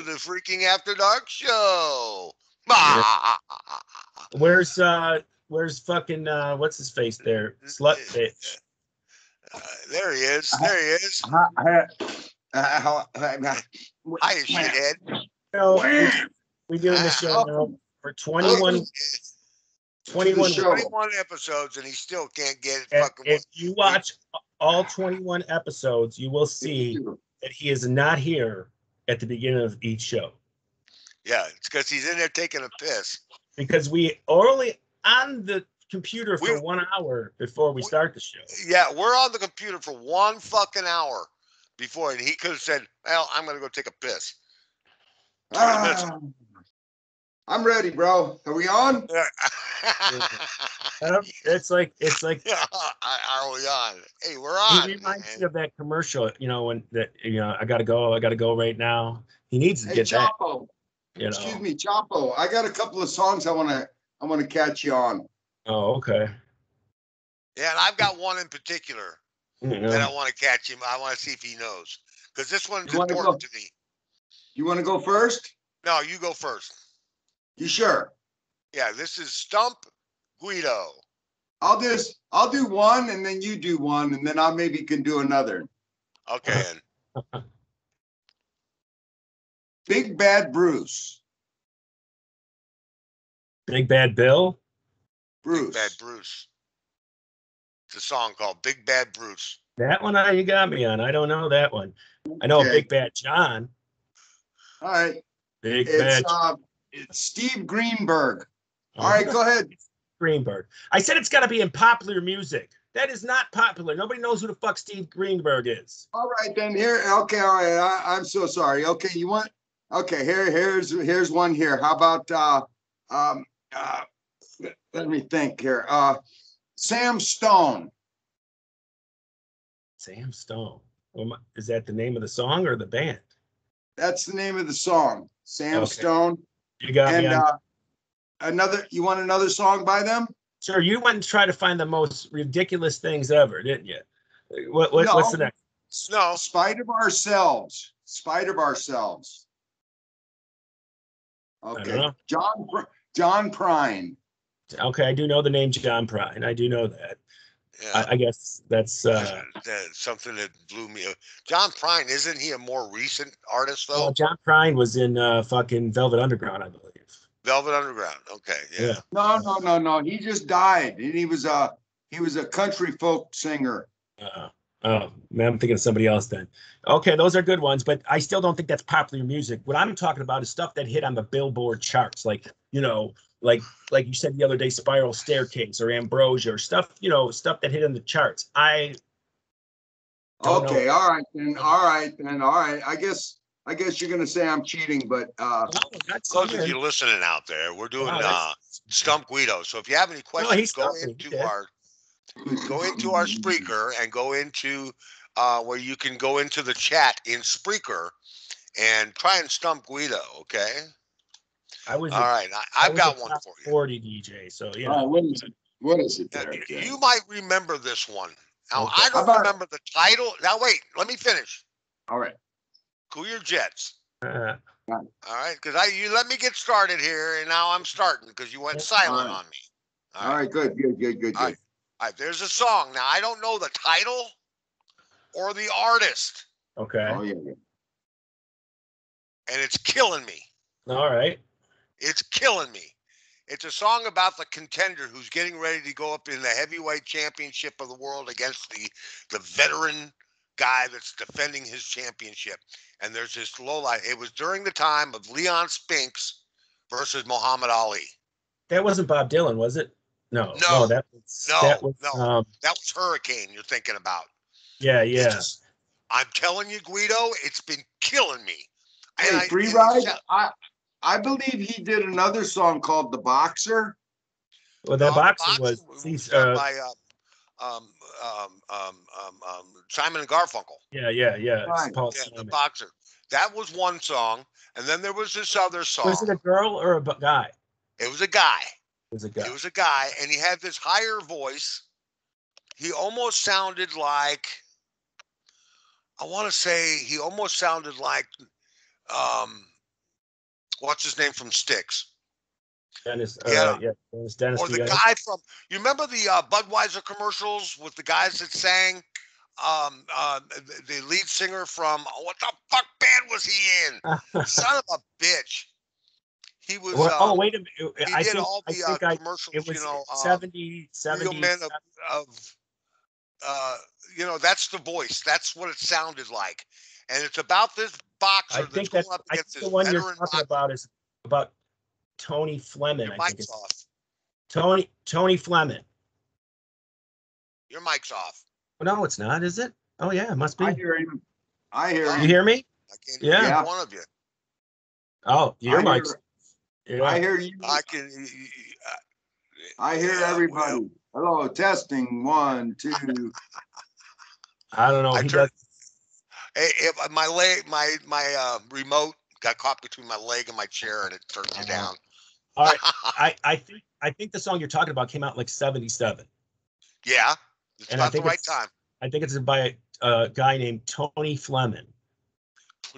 to the freaking After Dark show. Where's uh where's fucking uh what's his face there? Slut bitch. Uh, there he is. There he is. Hi, shithead. No, we, we doing the show now for 21, 21 show. 21 episodes, and he still can't get it If, fucking. if you watch all 21 episodes, you will see that he is not here at the beginning of each show Yeah, it's because he's in there taking a piss. because we are only on the computer for We- one hour before we start the show. Yeah, we're on the computer for one fucking hour before, and he could have said, "Well, I'm gonna go take a piss." 20 minutes. I'm ready, bro. Are we on? It's like it's like are we on? Hey, we're on. he on. reminds man. me of that commercial, you know, when that you know I gotta go, I gotta go right now. He needs to Hey, get that, you know. Excuse me, Chapo. I got a couple of songs I want to I want to catch you on. Oh, okay. Yeah, and I've got one in particular You that I want to catch him. I want to see if he knows because this one's You wanna important to me. You want to go first? No, you go first. You sure? Yeah, this is Stump Guido. I'll just I'll do one and then you do one and then I maybe can do another. Okay, Big Bad Bruce. Big Bad Bill. Bruce. Big Bad Bruce. It's a song called Big Bad Bruce. That one I, you got me on. I don't know that one. I know Okay. Big Bad John. All right. Big It's Bad uh it's Steve Greenberg. All right, go ahead. Greenberg. I said it's got to be in popular music. That is not popular. Nobody knows who the fuck Steve Greenberg is. All right, then here. Okay, all right. I, I'm so sorry. Okay, you want? Okay, here, here's here's one here. How about uh um uh let me think here. Uh Sam Stone. Sam Stone. Is that the name of the song or the band? That's the name of the song. Sam Okay. Stone. You got And me on. uh another you want another song by them? Sir, you went and tried to find the most ridiculous things ever, didn't you? What, what what's the No. next? No, Spite of ourselves. Spite of ourselves. Okay. John John Prine. Okay, I do know the name John Prine. I do know that. Yeah, I, I guess that's uh that's something that blew me. John Prine, isn't he a more recent artist though? well, John Prine was in uh fucking Velvet Underground, I believe. Velvet Underground. Okay, yeah. Yeah. No, no, no, no. He just died. And he was a he was a country folk singer. Uh, oh man, I'm thinking of somebody else then. Okay, those are good ones, but I still don't think that's popular music. What I'm talking about is stuff that hit on the Billboard charts, like you know, like like you said the other day, Spiral Staircase or Ambrosia or stuff, you know, stuff that hit on the charts. I Don't know. Okay, all right then. All right then. All right. I guess I guess you're gonna say I'm cheating, but uh that's Those of you listening out there, we're doing Wow, uh, Stump Guido. So if you have any he questions, go stumped into He did. our go into our Spreaker and go into uh, where you can go into the chat in Spreaker and try and stump Guido. Okay. I was. All a- right. I I, I've got one for you. Forty DJ. So yeah. all right, what is it? What is it Now, there? you- you might remember this one. Now Okay. I don't about- remember the title. Now wait, let me finish. All right. Cool your jets. Uh, All right, because I you let me get started here, and now I'm starting because you went silent All right. on me. All right, good, good, good, good, All good. right. All right, there's a song. Now I don't know the title or the artist, okay. Oh yeah, yeah. and it's killing me. All right. It's killing me. It's a song about the contender who's getting ready to go up in the heavyweight championship of the world against the the veteran guy that's defending his championship. And there's this low light. It was during the time of Leon Spinks versus Muhammad Ali. That wasn't Bob Dylan, was it? No. No. that was. No, That was. no. Um, That was Hurricane you're thinking about. yeah. Yeah. just- I'm telling you, Guido, it's been killing me. And Hey, I- free and ride. I I believe he did another song called "The Boxer." Well, that Uh, the boxer was. Boxer he's, uh, by uh, um, um, um, um, um, Simon and Garfunkel. yeah. Yeah. Yeah. Right. Paul Yeah, the boxer. That was one song, and then there was this other song. Was it a girl or a guy? it was a guy. It was a guy. It was a guy, and he had this higher voice. He almost sounded like I want to say he almost sounded like um what's his name from Styx? Dennis, Yeah. uh, yeah, Dennis, Dennis or the DeYoung. guy from. You remember the uh, Budweiser commercials with the guys that sang? Um, uh, the, the lead singer from oh, what the fuck band was he in? Son of a bitch. He was. Well, oh, um, wait a minute. He I did think, all I the uh, I, commercials. it was you know, um, 70, 70. real men of, of uh, you know, that's the voice. That's what it sounded like, and it's about this boxer I that's think going that up I think the one you're talking boxer. about is about Tony Fleming. Your I think mic's it's off. Tony Tony Fleming. Your mic's off. No, it's not, is it? Oh yeah, it must be. I hear him. I hear You him. hear me? I can't Yeah. hear one of you. Oh, your I mic's. hear, I hear you. I can. y- y- uh, I hear yeah, everybody. Hello, testing, one, two. I don't know. I He turned- does. Hey, if my leg, my my uh, remote got caught between my leg and my chair, and it turned me Uh-huh. down. All right. I I think I think the song you're talking about came out like '77. yeah, it's And I about the think right it's- time. I think it's by a guy named Tony Fleming.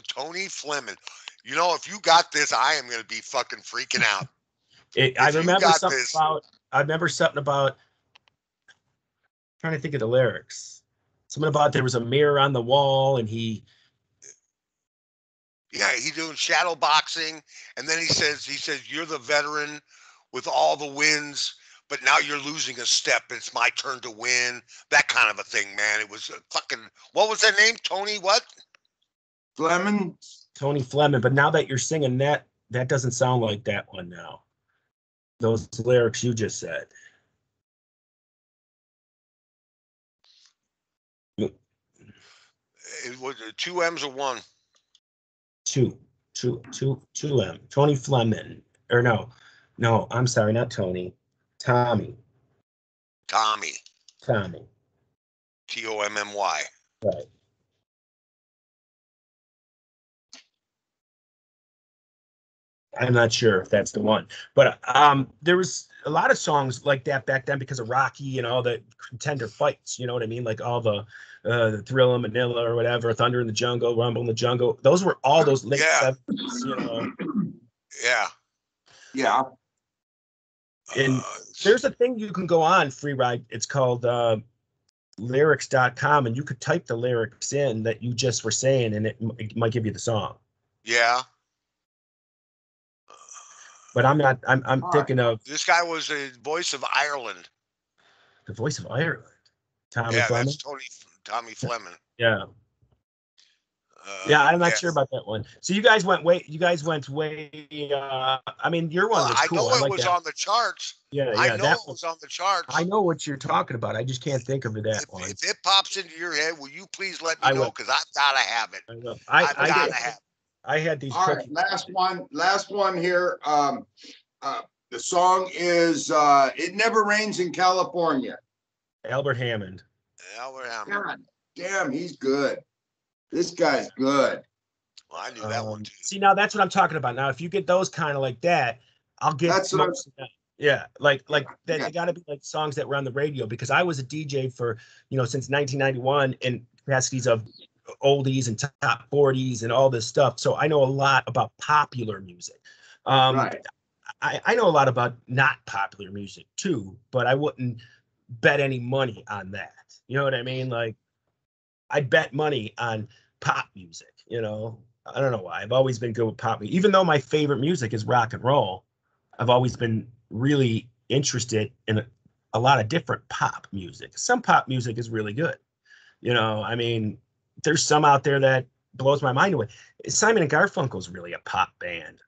Tony Fleming. You know, if you got this, I am going to be fucking freaking out. It, I remember something this- about. I remember something about. trying to think of the lyrics. Something about there was a mirror on the wall and he. Yeah, he's doing shadow boxing, and then he says, he says, you're the veteran with all the wins, but now you're losing a step. It's my turn to win. That kind of a thing, man. It was a fucking. What was that name? Tony what? Fleming, Tony Fleming, but now that you're singing that, that doesn't sound like that one now. Those lyrics you just said. It was uh, two M's or one. Two, two, two, two M. Tony Fleming, or no, no, I'm sorry, not Tony. Tommy, Tommy. Tommy. T O M M Y. Right. I'm not sure if that's the one, but um, there was a lot of songs like that back then because of Rocky and all the contender fights. You know what I mean? Like all the uh, the Thrilla, Manila, or whatever, Thunder in the Jungle, Rumble in the Jungle. Those were all those late Yeah. 70s, You know, Yeah. yeah, And Uh, there's a thing you can go on free ride. It's called uh, lyrics.com, and you could type the lyrics in that you just were saying, and it, m- it might give you the song. yeah. But I'm not. I'm. I'm All right. thinking of This guy was the voice of Ireland. the voice of Ireland, Tommy yeah, Fleming. that's Tony Tommy Fleming. Yeah, Uh, yeah. I'm not yeah. sure about that one. So you guys went way. You guys went way. Uh, I mean, your one Well, was I cool. know I it like was that. on the charts. yeah, yeah. I know that it was on the charts. I know what you're talking about. I just can't think of it that if, one. if it pops into your head, will you please let me I know? Because I've got to have it. I, know. I, I've got to have. It. I had these all right, last one, last one here. Um, uh, the song is, uh, It Never Rains in California. Albert Hammond. Albert Hammond. God damn, he's good. This guy's good. Well, I knew that one Um, too. See, now that's what I'm talking about. Now, if you get those kind of like that, I'll get That's what I'm- most. Yeah, like like that. Yeah. They got to be like songs that were on the radio because I was a DJ for you know since 1991 in capacities of oldies and top 40s and all this stuff. So I know a lot about popular music. Um, Right. I, I know a lot about not popular music too, but I wouldn't bet any money on that. You know what I mean? Like, I'd bet money on pop music. You know, I don't know why. I've always been good with pop music, even though my favorite music is rock and roll. I've always been really interested in a, a lot of different pop music. Some pop music is really good. You know, I mean, there's some out there that blows my mind away. Simon and Garfunkel's really a pop band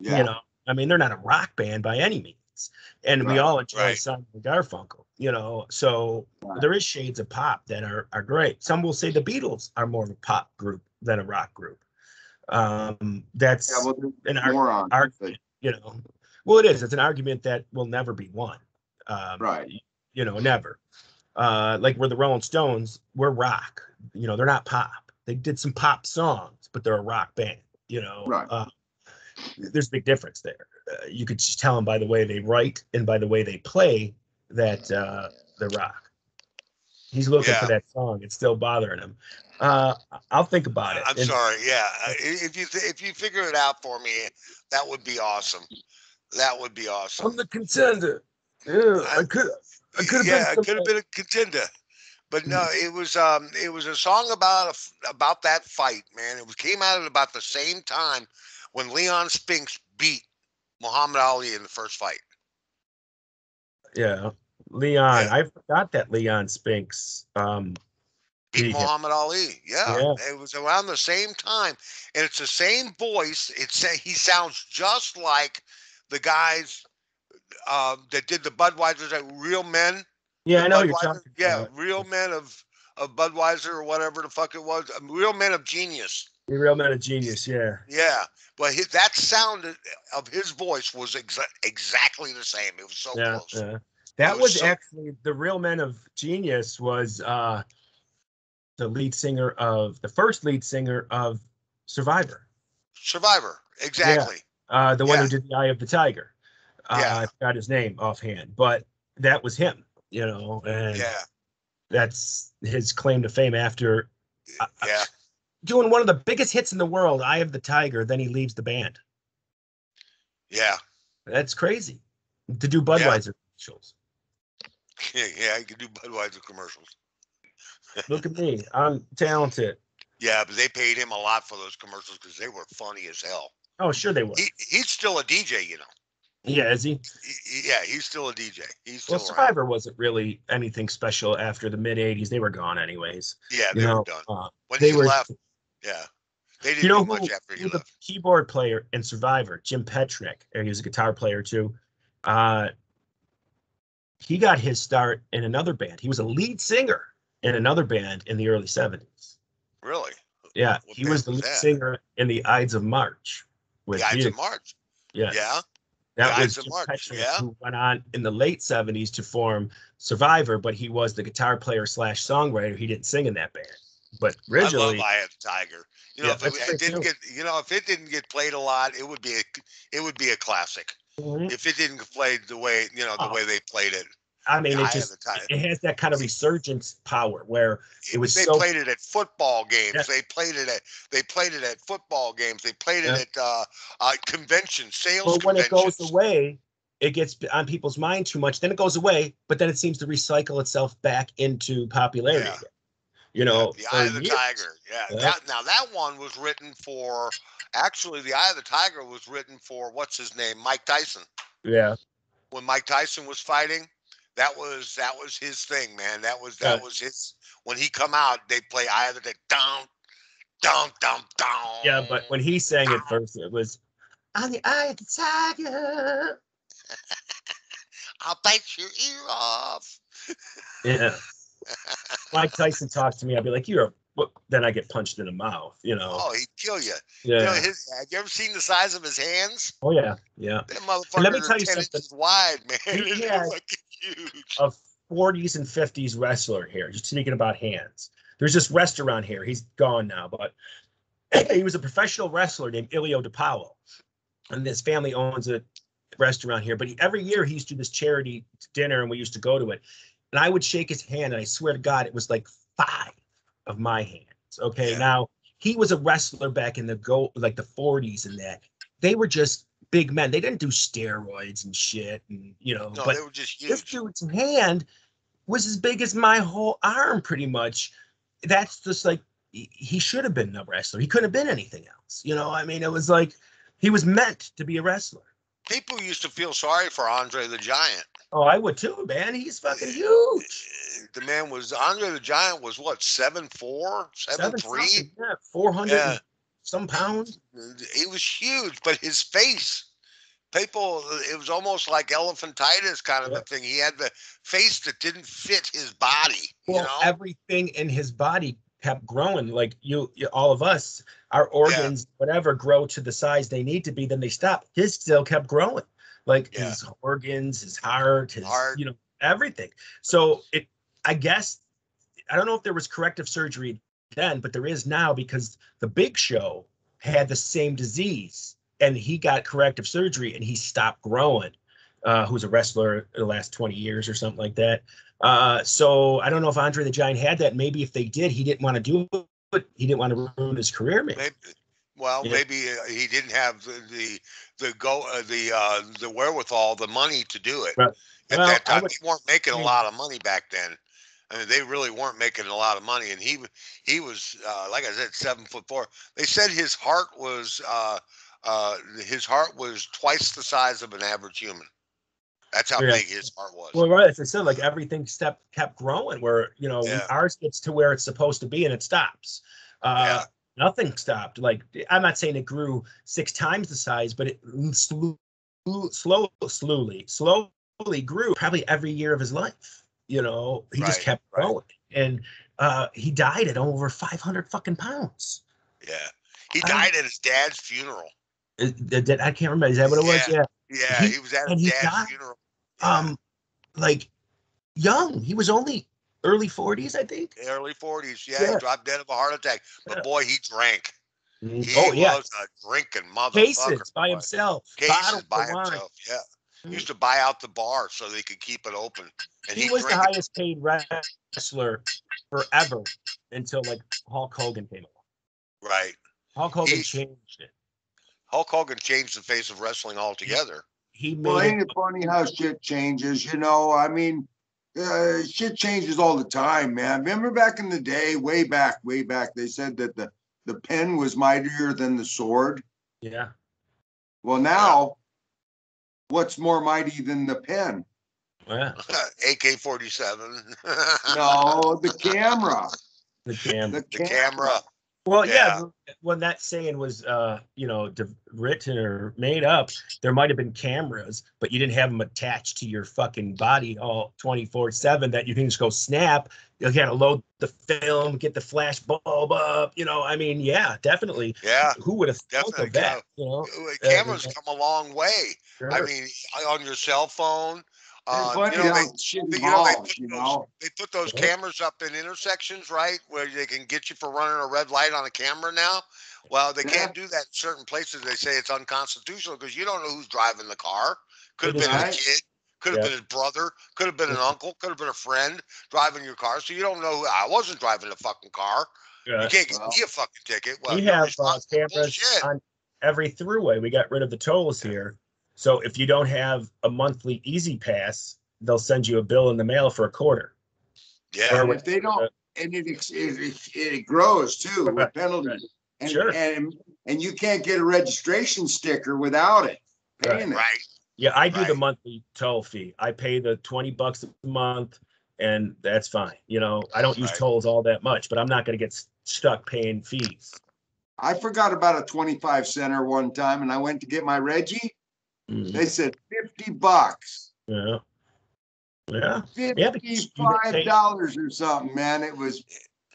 Yeah. you know i mean they're not a rock band by any means and we all enjoy right. Simon and Garfunkel, you know. So there is shades of pop that are are great. Some will say the Beatles are more of a pop group than a rock group. Um, that's Yeah, well, an ar- more on. argument, you know. Well, it is. It's an argument that will never be won. Um, Right. You know, never. Uh, like we're the Rolling Stones, we're rock. You know, they're not pop. They did some pop songs, but they're a rock band. You know, Right. uh, there's a big difference there. Uh, you could just tell them by the way they write and by the way they play that uh, they're rock. He's looking Yeah. for that song. It's still bothering him. Uh, I'll think about it. I'm And- sorry. Yeah, if you th- if you figure it out for me, that would be awesome. That would be awesome. I'm the contender. Yeah, I could. I could have yeah, been. it could have been a contender. But no, it was um it was a song about a about that fight, man. It was came out at about the same time when Leon Spinks beat Muhammad Ali in the first fight. Yeah, Leon. Yeah. I forgot that Leon Spinks. Um, Beat. Muhammad Ali. Yeah, Yeah. it was around the same time, and it's the same voice. It's he sounds just like the guys um, that did the Budweiser, like Real Men. yeah, I know you're talking. Yeah, about. Real Men of of Budweiser or whatever the fuck it was. Real Men of Genius. The real man of genius. Yeah. Yeah, but his, that sound of his voice was exa- exactly the same. It was so yeah, close. yeah. That was was so- actually the real men of genius was uh the lead singer of the first lead singer of Survivor. Survivor, exactly. Uh the one Yeah. who did the Eye of the Tiger. Uh Yeah. I forgot his name offhand, but that was him, you know, and Yeah, that's his claim to fame after uh, yeah, doing one of the biggest hits in the world, Eye of the Tiger, then he leaves the band. yeah, That's crazy. To do Budweiser commercials. yeah, yeah. I could do Budweiser commercials. Look at me. I'm talented. Yeah, but they paid him a lot for those commercials because they were funny as hell. Oh, sure they were. He he's still a DJ, you know. Yeah, is he? Yeah, he's still a DJ. He's still Well, around. Survivor wasn't really anything special after the mid '80s. They were gone anyways. Yeah, You they know, were done uh, when they he were. left. Yeah, they didn't You know do who, much after he left. keyboard player in Survivor, Jim Peterik, and he was a guitar player too. Uh, he got his start in another band. He was a lead singer in another band in the early '70s. Really, Yeah, What he was the lead singer in the Ides of March. With the Ides of March. yeah, Yeah, that The was Jim March, Peterik, yeah. who went on in the late '70s to form Survivor, but he was the guitar player slash songwriter. He didn't sing in that band, but I love originally, Eye of the Tiger. You know, Yeah, if it, didn't get, you know, if it didn't get played a lot, it would be a, it would be a classic. Mhm. If it didn't get played the way, you know, the Oh. way they played it, I mean, it just it has that kind of resurgence power where It was they so- played it at football games. Yeah. They played it at they played it at football games. They played it at uh, uh, conventions, sales but when it goes away, it gets on people's mind too much. Then it goes away, but then it seems to recycle itself back into popularity. Yeah. You know, the Eye of the years. Tiger. Yeah. Yeah. That, now that one was written for. Actually, the Eye of the Tiger was written for what's his name, Mike Tyson. Yeah, when Mike Tyson was fighting, that was that was his thing, man. That was that Yeah. was his when he come out, they play Eye of the Tiger. down, down, down, down. yeah. But when he sang it first, it was on the eye of the tiger. I'll bite your ear off. Yeah. Mike Tyson talks to me, I'd be like, "You're," then I get punched in the mouth. You know. Oh, he'd kill you. You know, yeah. his, have you ever seen the size of his hands? Oh yeah. Yeah. That motherfucker let me tell you 10 something. wide, man. He had- huge. a 40s and 50s wrestler here. Just speaking about hands. There's this restaurant here. He's gone now, but he was a professional wrestler named Ilio DiPaolo. And his family owns a restaurant here. But he, every year he used to do this charity dinner and we used to go to it. And I would shake his hand and I swear to God, it was like five of my hands. Okay. Yeah. Now he was a wrestler back in the go like the 40s and that. They were just big men. They didn't do steroids and shit and you know, No, but they were just huge. this dude's hand was as big as my whole arm, pretty much. That's just like he he should have been a wrestler. He couldn't have been anything else. You know, I mean, it was like he was meant to be a wrestler. People used to feel sorry for Andre the Giant. Oh, I would too, man. He's fucking huge. Eh, the man was Andre the Giant was what seven four, seven Seven three. yeah, four hundred Yeah. some pounds. he was huge, but his face, people, it was almost like elephantitis kind of Yeah. a thing. He had the face that didn't fit his body. Well, you know, everything in his body kept growing. Like you, you, all of us, our organs, whatever, grow to the size they need to be. Then they stop. His still kept growing. Like Yeah. his organs, his heart, his, Heart. you know, everything. So it, I guess, I don't know if there was corrective surgery then, but there is now because the Big Show had the same disease and he got corrective surgery and he stopped growing. Uh, who's a wrestler the last 20 years or something like that. Uh, so I don't know if Andre the Giant had that. Maybe if they did, he didn't want to do it. He didn't want to ruin his career. Maybe. Maybe, well, Yeah. maybe uh, he didn't have the the, go uh, the uh, the wherewithal, the money to do it Right. at Well, that time. would- They weren't making a lot of money back then. I mean, they really weren't making a lot of money, and he he was uh, like I said, seven foot four. They said his heart was uh, uh, his heart was twice the size of an average human. That's how Yeah. big his heart was. Well, right. As I said, like everything step kept growing. Where you know Yeah. ours gets to where it's supposed to be and it stops. Uh, Yeah. Nothing stopped. Like I'm not saying it grew six times the size, but it slow, slow, slowly, slowly grew probably every year of his life. You know, he just Right, kept right. growing, and uh, he died at over 500 fucking pounds. yeah, he died at his dad's funeral. It- it- it- I can't remember. Is that what it was? Yeah. Yeah, He- he, was at his dad's died, funeral. Yeah. Um, like young. He was only early 40s, I think. early forties. Yeah, Yeah. he dropped dead of a heart attack. But Yeah. boy, he drank. He oh yeah, was a drinking motherfucker. cases by boy. himself, Cases by of wine. himself. Yeah, Mm. he used to buy out the bar so they could keep it open. And He he, was the highest paid wrestler forever until like Hulk Hogan came along. Right. Hulk Hogan He- changed it. Hulk Hogan changed the face of wrestling altogether. He Well, made ain't it, it funny how shit changes? You know, I mean, uh, shit changes all the time, man. Remember back in the day, way back, way back, they said that the the pen was mightier than the sword. yeah. Well, now, what's more mighty than the pen? Yeah, AK forty seven. No, the camera. the cam. The, The camera. Well, yeah. when that saying was, uh, you know, de- written or made up, there might have been cameras, but you didn't have them attached to your fucking body all twenty four seven. That you can just go snap. You got to load the film, get the flash bulb up. You know, I mean, yeah, definitely. Yeah. Who would have thought of that? You know, Cameras yeah. come a long way. I mean, on your cell phone. Uh, you know, they, how you know, they evolves, put you those- know? they put those cameras up in intersections, right, where they can get you for running a red light on a camera now. Well, they can't do that in certain places. They say it's unconstitutional because you don't know who's driving the car. Could have been a kid, could have Yeah. been his brother, could have been an uncle, could have been a friend driving your car. So you don't know. Who, I wasn't driving the fucking car. Yeah. You can't get Well, me a fucking ticket. Well, we have uh, cameras Bullshit. on every throughway. We got rid of the tolls here. So if you don't have a monthly E-ZPass, they'll send you a bill in the mail for a quarter. Yeah, And if they don't, and it, it, it, it grows too with Right. penalties. And, Sure. and, and you can't get a registration sticker without it. Paying it. right. Yeah, I do the monthly toll fee. I pay the 20 bucks a month and that's fine. You know, I don't use Right. tolls all that much, but I'm not going to get s- stuck paying fees. I forgot about a twenty-five center one time and I went to get my Reggie. Mhm. They said fifty bucks, Yeah. Yeah. Yeah, because you get fifty-five paid. dollars or something, man. It was,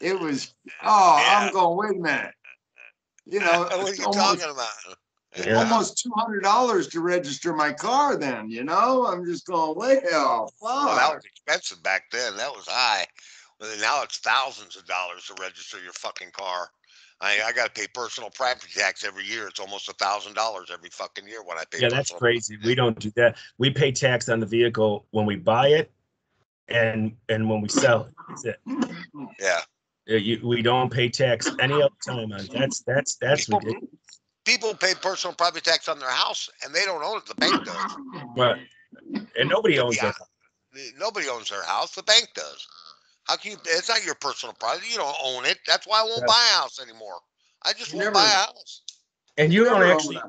it was, oh, Yeah. I'm going, wait a minute. You know, what are you almost, talking about? Yeah. almost two hundred dollars to register my car then, you know? I'm just going, well, Well, that was expensive back then. That was high. But now it's thousands of dollars to register your fucking car. I, I got to pay personal property tax every year. It's almost a thousand dollars every fucking year when I pay. Yeah, that's crazy. We don't do that. We pay tax on the vehicle when we buy it and and when we sell it. That's it. Yeah, you- we don't pay tax any other time on it. That's that's that's People- ridiculous. people pay personal property tax on their house, and they don't own it. The bank does. Right. And nobody owns Yeah. that. Nobody owns their house. The bank does. How can you? It's not your personal property. You don't own it. That's why I won't Yeah. buy a house anymore. I just won't never- buy a house. And you don't actually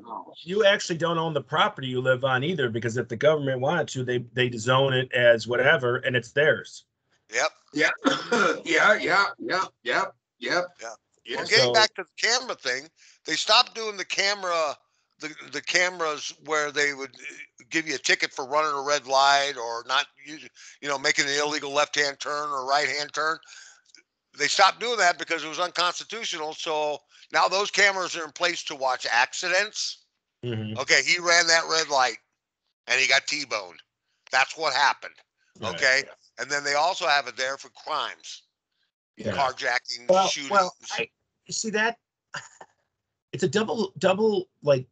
you actually don't own the property you live on either because if the government wanted to, they they zone it as whatever and it's theirs. Yep. Yeah, yeah, yeah, yeah, yep, yep. Yeah. Yeah, Well, getting so- back to the camera thing, they stopped doing the camera, the the cameras where they would uh, give you a ticket for running a red light or not, using, you know, making an illegal left hand turn or right hand turn. They stopped doing that because it was unconstitutional. So now those cameras are in place to watch accidents. Mhm. Okay, he ran that red light and he got T-boned. That's what happened. Right. Okay, and then they also have it there for crimes, Yeah. carjacking, Well, shootings. well, I you see that it's a double double like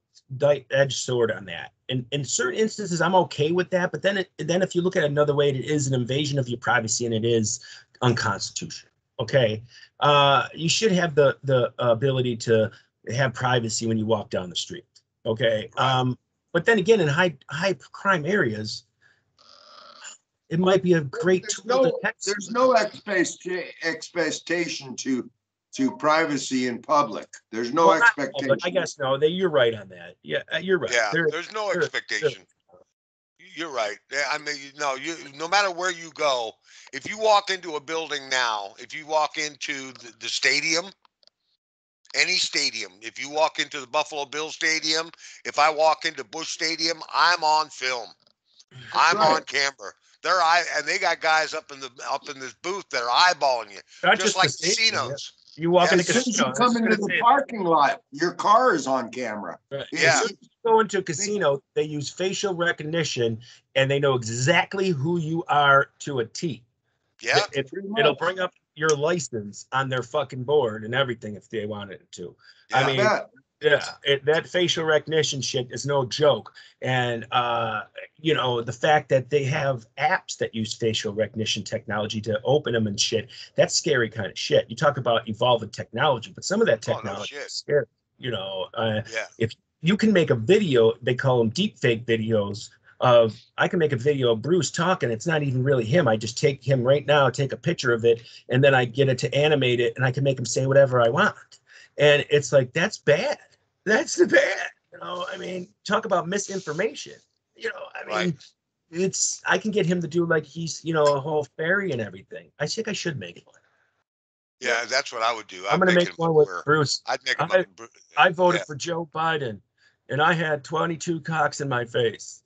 edged sword on that. in, in certain instances, I'm okay with that. But then, it, then if you look at another way, it is an invasion of your privacy and it is unconstitutional. Okay, uh, you should have the the ability to have privacy when you walk down the street. Okay, um, but then again, in high high crime areas, it might be a great There's tool. no, to text there's no expectation to, to privacy in public. There's no Well, expectation. But I guess no, they, you're right on that. Yeah, uh, you're right. Yeah, There- there's no there- expectation. You're right. I mean, you no, you no matter where you go, if you walk into a building now, if you walk into the, the stadium, any stadium, if you walk into the Buffalo Bill Stadium, if I walk into Busch Stadium, I'm on film. I'm right. on camera. They're eye and they got guys up in the up in this booth that are eyeballing you, not just the like stadium, yeah. casinos. You walk Yeah, into as As soon as casino. you come into the say, parking lot, your car is on camera. right. Yeah. As soon as you go into a casino, they use facial recognition and they know exactly who you are to a T. Yeah, It, it will bring up your license on their fucking board and everything if they wanted it to. I mean, Bet. Yeah, it, that facial recognition shit is no joke. And, uh, you know, the fact that they have apps that use facial recognition technology to open them and shit, that's scary kind of shit. You talk about evolving technology, but some of that Oh, no technology is scary. You know, uh, yeah. you can make a video, they call them deep fake videos of, I can make a video of Bruce talking. It's not even really him. I just take him right now, take a picture of it, and then I get it to animate it and I can make him say whatever I want. And it's like, that's bad. That's the bad. You know, I mean, talk about misinformation. You know, I mean, Right. it's I can get him to do like he's, you know, a whole fairy and everything. I think I should make one. Yeah, that's what I would do. I'm I'd gonna make him one with wear- Bruce. I'd make. I- I voted yeah, for Joe Biden and I had 22 cocks in my face.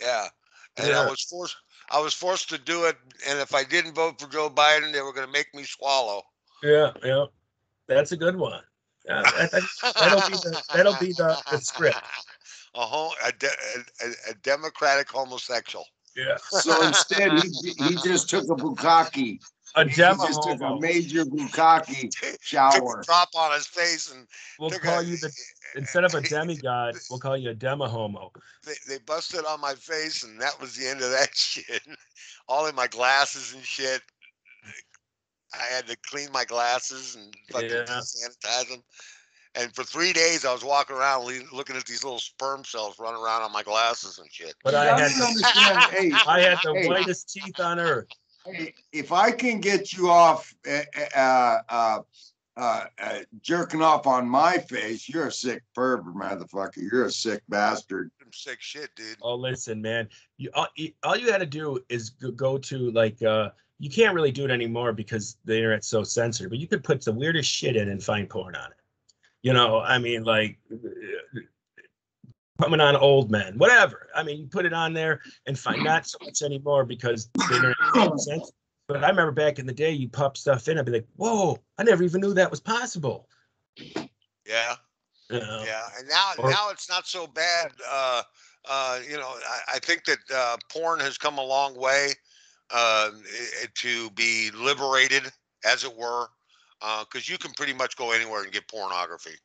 Yeah, and I was forced. I was forced to do it, and if I didn't vote for Joe Biden, they were going to make me swallow. Yeah, yeah. That's a good one. Yeah, that- that- that'll be the that'll be the, the script. A, ho- a, de- a, a- a democratic homosexual. Yeah. So instead, he, he just took a bukkake. A He demo just took a major bukkake Took shower. a drop on his face, and We'll call a- you the instead of a demigod, we'll call you a demo homo. they, they busted on my face, and that was the end of that shit. All in my glasses and shit. I had to clean my glasses and fucking Yeah. sanitize them. And for three days, I was walking around looking at these little sperm cells running around on my glasses and shit. But I gotta had hey, I had the Hey. whitest teeth on earth. Hey, if I can get you off uh, uh, uh, uh, uh, jerking off on my face, you're a sick pervert, motherfucker. You're a sick bastard. Some sick shit, dude. Oh, listen, man. You all, you- all you got to do is go, go to like uh you can't really do it anymore because the internet's so censored, but you could put the weirdest shit in and find porn on it. You know, I mean like coming on old men, whatever. I mean, you put it on there and find not so much anymore because the internet's so censored. But I remember back in the day, you pop stuff in, I'd be like, "Whoa! I never even knew that was possible." Yeah, You know? yeah. And now, Or- now it's not so bad. Uh, uh, you know, I, I think that uh, porn has come a long way uh, to be liberated, as it were, because you can pretty much go anywhere and get pornography.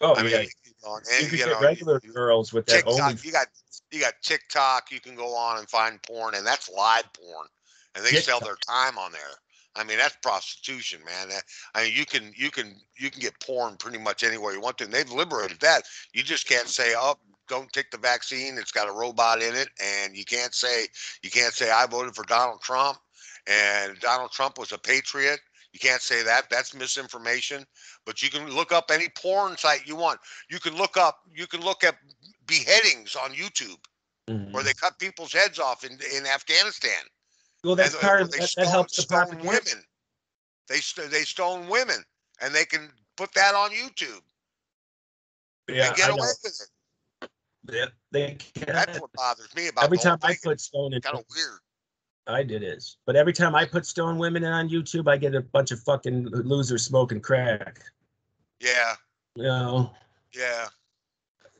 Oh I mean, yeah, you know, and, you could you get know, regular you- girls with that TikTok. only You got you got TikTok. You can go on and find porn, and that's live porn, and they sell their time on there. I mean, that's prostitution, man. I mean, you can you can you can get porn pretty much anywhere you want to, and they've liberated that. You just can't say, "Oh, don't take the vaccine; it's got a robot in it," and you can't say you can't say, "I voted for Donald Trump," and Donald Trump was a patriot. You can't say that. That's misinformation. But you can look up any porn site you want. You can look up. You can look at beheadings on YouTube Mhm. where they cut people's heads off in in Afghanistan. Well, that's And part they of that, that stone- helps the stone propaganda. women. They st- they stone women, and they can put that on YouTube Yeah, and get I away know. with it. They, they That's what bothers me about every the whole time I put stone in, kind of weird. I did is, but every time I put stone women in on YouTube, I get a bunch of fucking losers smoking crack. Yeah, You know, yeah.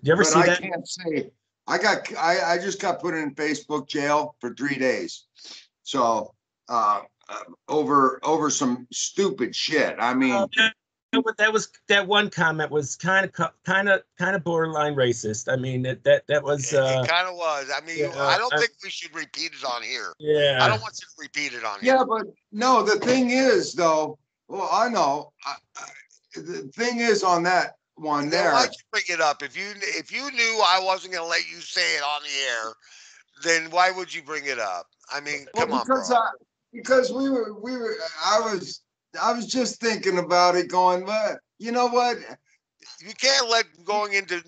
do you ever But see I that? can't say, I got, I, I just got put in Facebook jail for three days. So, uh, uh, over, over some stupid shit. I mean, yeah, But that was that one comment was kind of kind of kind of borderline racist. I mean that that that was It, uh kind of was. I mean, yeah, I don't I- think we should repeat it on here. yeah. I don't want you to repeat it on here. Yeah, but no, the thing is though, well, I know, I, I, the thing is on that one there. why'd you bring it up? If you if you knew I wasn't gonna let you say it on the air, then why would you bring it up? I mean, Well, come on, bro. because I, because we were, we were, I was, I was just thinking about it going, but you know what? you can't let going into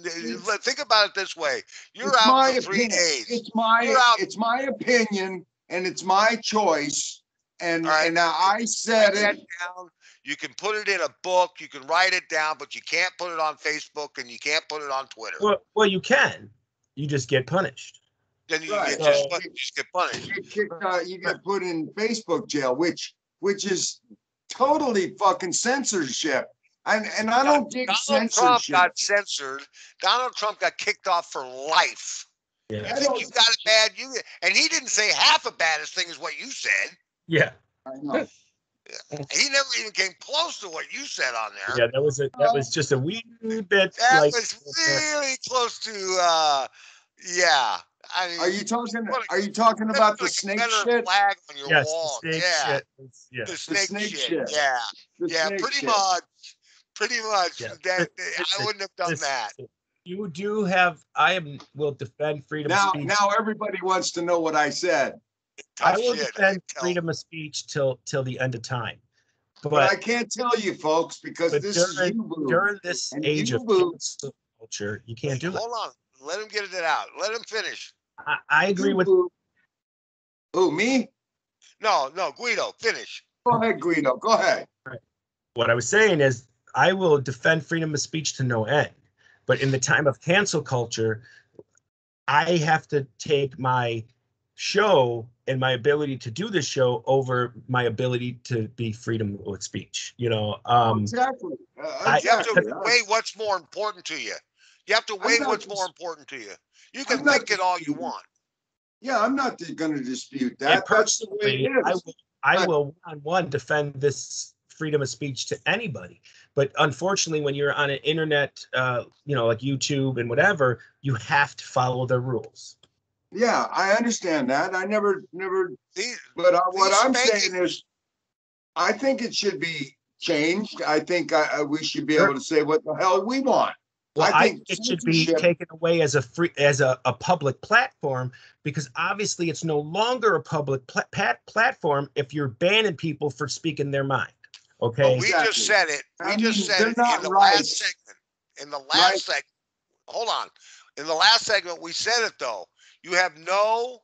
let- think about it this way. You're It's my out for three opinion. days. It's my, out- it's my opinion and it's my choice. And, All right. and now I said Write it, down. You can put it in a book. You can write it down, but you can't put it on Facebook and you can't put it on Twitter. Well, well, you can. You just get punished. Then you Right. get just, So- you just get punished. you get kicked out, you get put in Facebook jail, which, which is totally fucking censorship. And, and I don't dig Donald Trump got censored. Donald Trump got kicked off for life. Yeah. You I think don't- you got it bad? You and he didn't say half as bad as thing as what you said. Yeah. I know. He never even came close to what you said on there. Yeah. That was a that was just a wee bit That like was really close to uh yeah. I mean Are you talking, a- are you talking about the snake shit? flag on your yes, wall. the snake yeah. shit. was- yeah. The snake, snake shit. shit. Yeah. The Yeah, pretty shit. much. Pretty much. Yeah. That This- I wouldn't have done this- that. You do have. I am will defend freedom Now, of speech. now everybody wants to know what I said, I will shit. defend tell. freedom of speech till till the end of time. but But, I can't tell you folks because this during- you. during this And age of cancel culture, you can't do that. Hold on. Let him get it out. Let him finish. I, I agree with boo. Who, me? No, no, Guido, finish. Go ahead, Guido, go ahead. what I was saying is I will defend freedom of speech to no end. But in the time of cancel culture, I have to take my show and my ability to do this show over my ability to be freedom of speech. You know, um, Exactly. Uh, I- You have to exactly. weigh what's more important to you. You have to weigh what's dis- more important to you. You can I'm not think it all you want. Yeah, I'm not gonna dispute and that. That's the way personally, it I will, I But- will on one defend this freedom of speech to anybody. But unfortunately, when you're on an internet, uh, you know, like YouTube and whatever, you have to follow the rules. Yeah, I understand that. I never, never, uh, These, but I- what I'm spanking- saying is, I think it should be changed. I think I, I- we should be able to say what the hell we want. Well, I I think think it should be taken away as a free, as a, a public platform, because obviously it's no longer a public pla- pat, platform if you're banning people for speaking their mind. Okay, but we Exactly. just said it. We I just mean, said it in the right. last segment. In the last Right. segment. Hold on. In the last segment, we said it though. You have no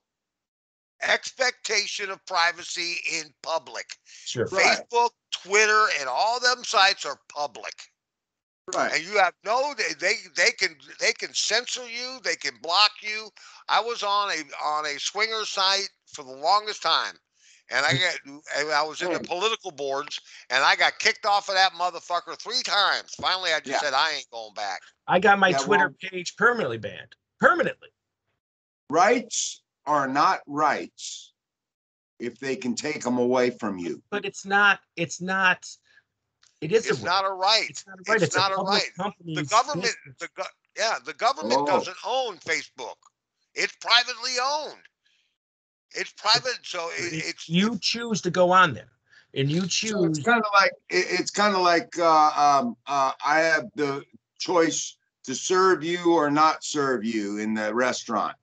expectation of privacy in public. sure. Right. Facebook, Twitter, and all them sites are public. Right. and you have no they, they they can they can censor you they can block you i was on a on a swinger site for the longest time and i mm. got I was in the political boards and i got kicked off of that motherfucker three times finally i just Yeah. said i ain't going back I got my Yeah, Twitter well- page permanently banned. Permanently. Rights are not rights if they can take them away from you. But it's not. It's not. It is it's a not a right It's not a right. it's It's, not a a right. the government business. the go- yeah the government Oh. doesn't own facebook it's privately owned it's private so it, It's- it's you choose to go on there, and you So choose. it's kind of like, it, it's kind of like, uh, um, uh, I have the choice to serve you or not serve you in the restaurant.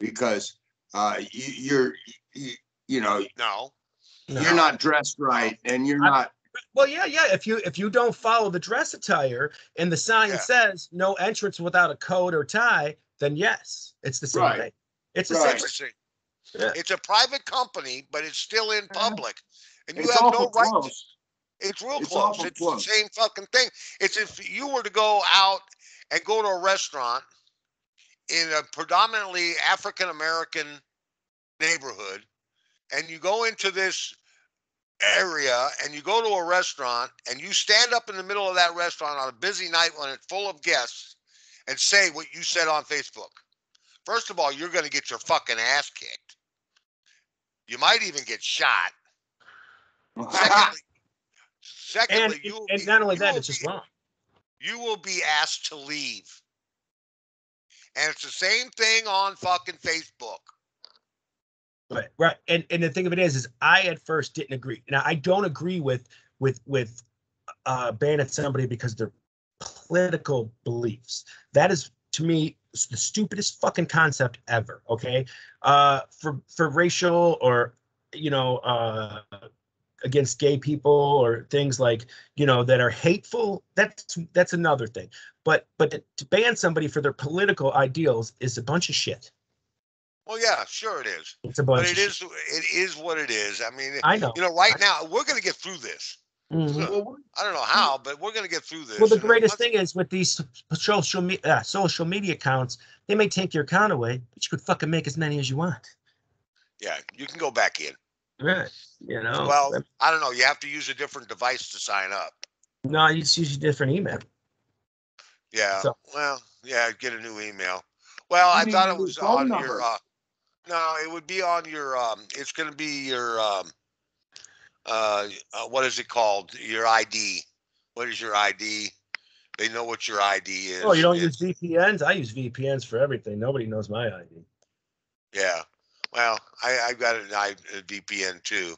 Because, uh, you, you're, you, you know, no you're not dressed right and you're I- not, Well, yeah, yeah. If you if you don't follow the dress attire and the sign Yeah. says no entrance without a coat or tie, then yes, it's the same Right. thing. It's the Right. same. Interesting. Yeah. It's a private company, but it's still in public. And you it's have no awful right. to- It's real It's close. It's close. the same fucking thing. It's if you were to go out and go to a restaurant in a predominantly African American neighborhood, and you go into this area and you go to a restaurant and you stand up in the middle of that restaurant on a busy night when it's full of guests and say what you said on Facebook. First of all, you're going to get your fucking ass kicked. You might even get shot. Secondly, Secondly, And, you will and be- not only that, will it's just be- wrong. You will be asked to leave. And it's the same thing on fucking Facebook. Right, right. And and the thing of it is, is I at first didn't agree. Now I don't agree with with with uh banning somebody because their political beliefs. That is to me the stupidest fucking concept ever. Okay. Uh for for racial or you know uh against gay people or things like you know that are hateful that's that's another thing but but to ban somebody for their political ideals is a bunch of shit Well, yeah, sure it is. it's a bunch But of it shit. is it is what it is. I mean, i know you know, right now we're gonna get through this. Mhm. Well, I don't know how, but we're gonna get through this. Well, the greatest thing is with these social media uh, social media accounts, they may take your account away, but you could fucking make as many as you want. Yeah, you can go back in. Right. You know. Well, I don't know. You have to use a different device to sign up. no, you just use a different email. Yeah. So- well, yeah, get a new email. Well, You I need thought it was on number. your. Uh, no, it would be on your. Um, it's going to be your. Um, uh, uh, what is it called? Your ID. What is your ID? They know what your ID is. Oh, you don't and- use VPNs? I use VPNs for everything. Nobody knows my ID. Yeah. Well, I I got an I a VPN too.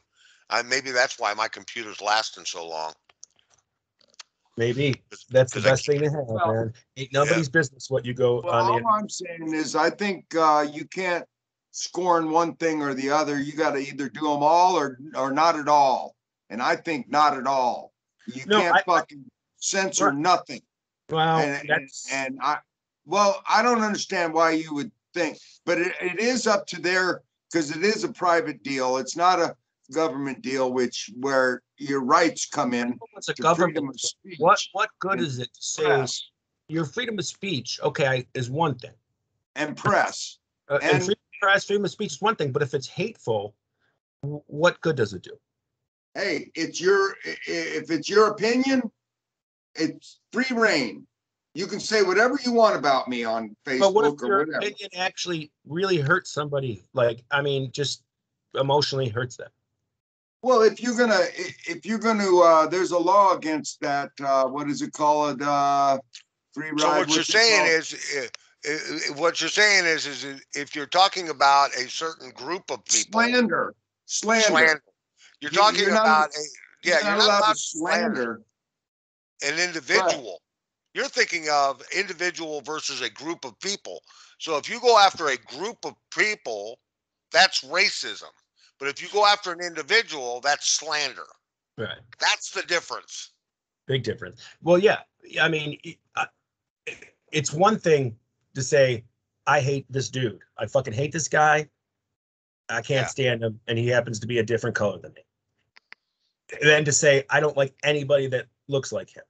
I maybe that's why my computer's lasting so long. Maybe that's the best thing to have, Well, man. Ain't nobody's business what you go Well, on the. all I'm saying is, I think, uh, you can't scorn one thing or the other. You gotta either do them all or, or not at all. And I think not at all. You No, can't I- I- fucking censor Right. nothing. Well, And, and, that's and I, well, I don't understand why you would think, but it, it is up to their, because it is a private deal. It's not a government deal, which where your rights come in it's a freedom government. of speech. What what good and is it to say press your freedom of speech? Okay, is one thing. And press. Uh, and And- freedom of freedom of speech is one thing, but if it's hateful, what good does it do? hey, it's your, i- i- if it's your opinion, it's free reign. You can say whatever you want about me on Facebook But what if or your whatever. opinion actually really hurts somebody? Like, I mean, just emotionally hurts them. Well, if you're gonna, if you're gonna, uh, there's a law against that, uh, what is it called, uh, free ride? So what you're saying called? is, what you're saying is, is if you're talking about a certain group of people, Slander, slander. slander. You're talking you're not- about a yeah, you're not allowed to to slander slander. an individual. You're thinking of individual versus a group of people. So if you go after a group of people, that's racism. But if you go after an individual, that's slander. Right. That's the difference. Big difference. Well, yeah. I mean, it- uh, I- it's one thing to say, I hate this dude. I fucking hate this guy. I can't Yeah. stand him, and he happens to be a different color than me. And then to say, I don't like anybody that looks like him.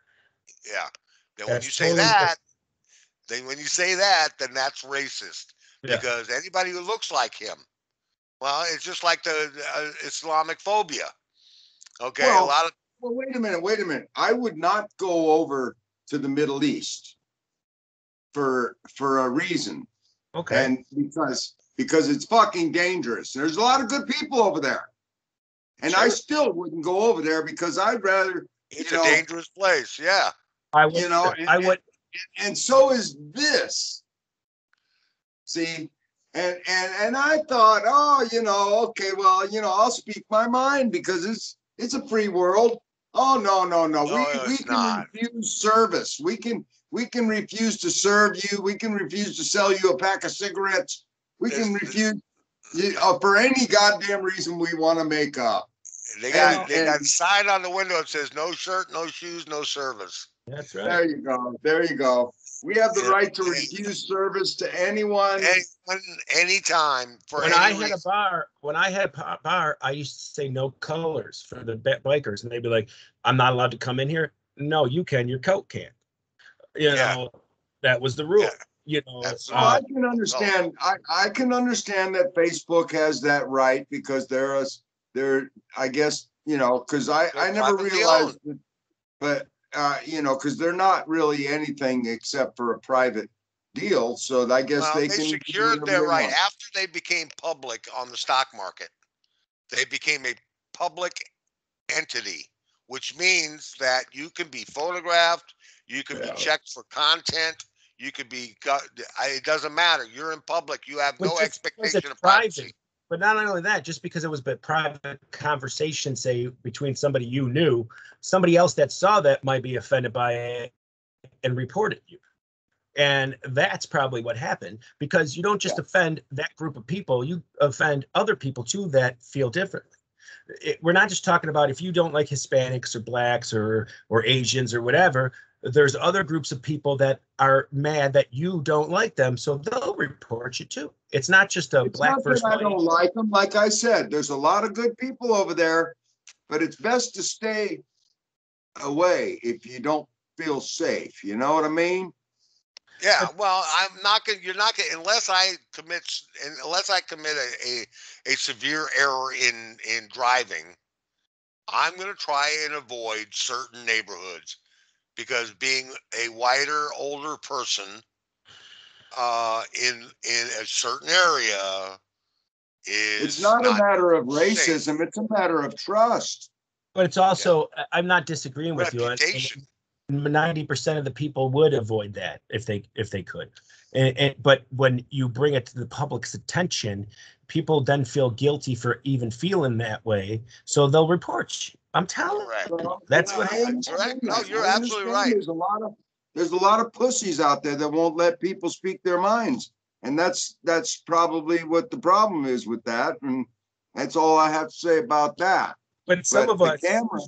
Yeah. Then when you say totally that, then when you say that, then that's racist Yeah. because anybody who looks like him, well, it's just like the uh, Islamic phobia. Okay, a lot of Well, wait a minute, wait a minute. I would not go over to the Middle East for, for a reason. Okay. And because, because it's fucking dangerous. There's a lot of good people over there. And I still wouldn't go over there because I'd rather, it's you a know- dangerous place. Yeah. I would, you know, and- I would, and so is this. See, and and and I thought, oh, you know, okay, well, you know, I'll speak my mind because it's it's a free world. Oh no, no, no. No, we we can not. refuse service. We can we can refuse to serve you. We can refuse to sell you a pack of cigarettes. We can refuse you, uh, for any goddamn reason we want to make up. They got And- they got a sign on the window that says no shirt, no shoes, no service. that's right. There you go. There you go. We have the Yeah. right to refuse service to anyone. Anyone, anytime for When any I had a bar, when I had a bar, I used to say no colors for the bikers, and they'd be like, "I'm not allowed to come in here." No, you can. Your coat can't. You Yeah. know, that was the rule. Yeah. You know, That's Well, uh, I can understand, I, I can understand that Facebook has that right because there is, there, I guess, you know, because I, I They're never realized. that- But, uh, you know, because they're not really anything except for a private deal, so I guess Well, they they can. do secured their right want. after they became public on the stock market. They became a public entity which means that you can be photographed, you could Yeah. be checked for content, you could be. It doesn't matter. You're in public. You have no expectation of privacy. private. But not only that, just because it was a private conversation, say between somebody you knew, somebody else that saw that might be offended by it and reported you. And that's probably what happened because you don't just offend that group of people, you offend other people too that feel differently. It, we're not just talking about if you don't like Hispanics or blacks or or Asians or whatever. There's other groups of people that are mad that you don't like them, so they'll report you too. It's not just a It's black not that versus I don't like them. Like I said, there's a lot of good people over there, but it's best to stay away if you don't feel safe. You know what I mean? Yeah, well, I'm not gonna. You're not gonna unless I commit unless I commit a, a a severe error in in driving. I'm gonna try and avoid certain neighborhoods because being a wider, older person uh, in in a certain area is It's not a matter of safe. racism. It's a matter of trust. But it's also, I- I'm not disagreeing with you. on- reputation. Ninety percent of the people would avoid that if they if they could. And, and but when you bring it to the public's attention, people then feel guilty for even feeling that way, so they'll report you. I'm telling. Correct. Well, That's yeah, what- I understand Correct. No, you're absolutely right. There's a lot of, there's a lot of pussies out there that won't let people speak their minds. And that's, that's probably what the problem is with that. And that's all I have to say about that. But some But of the us camera,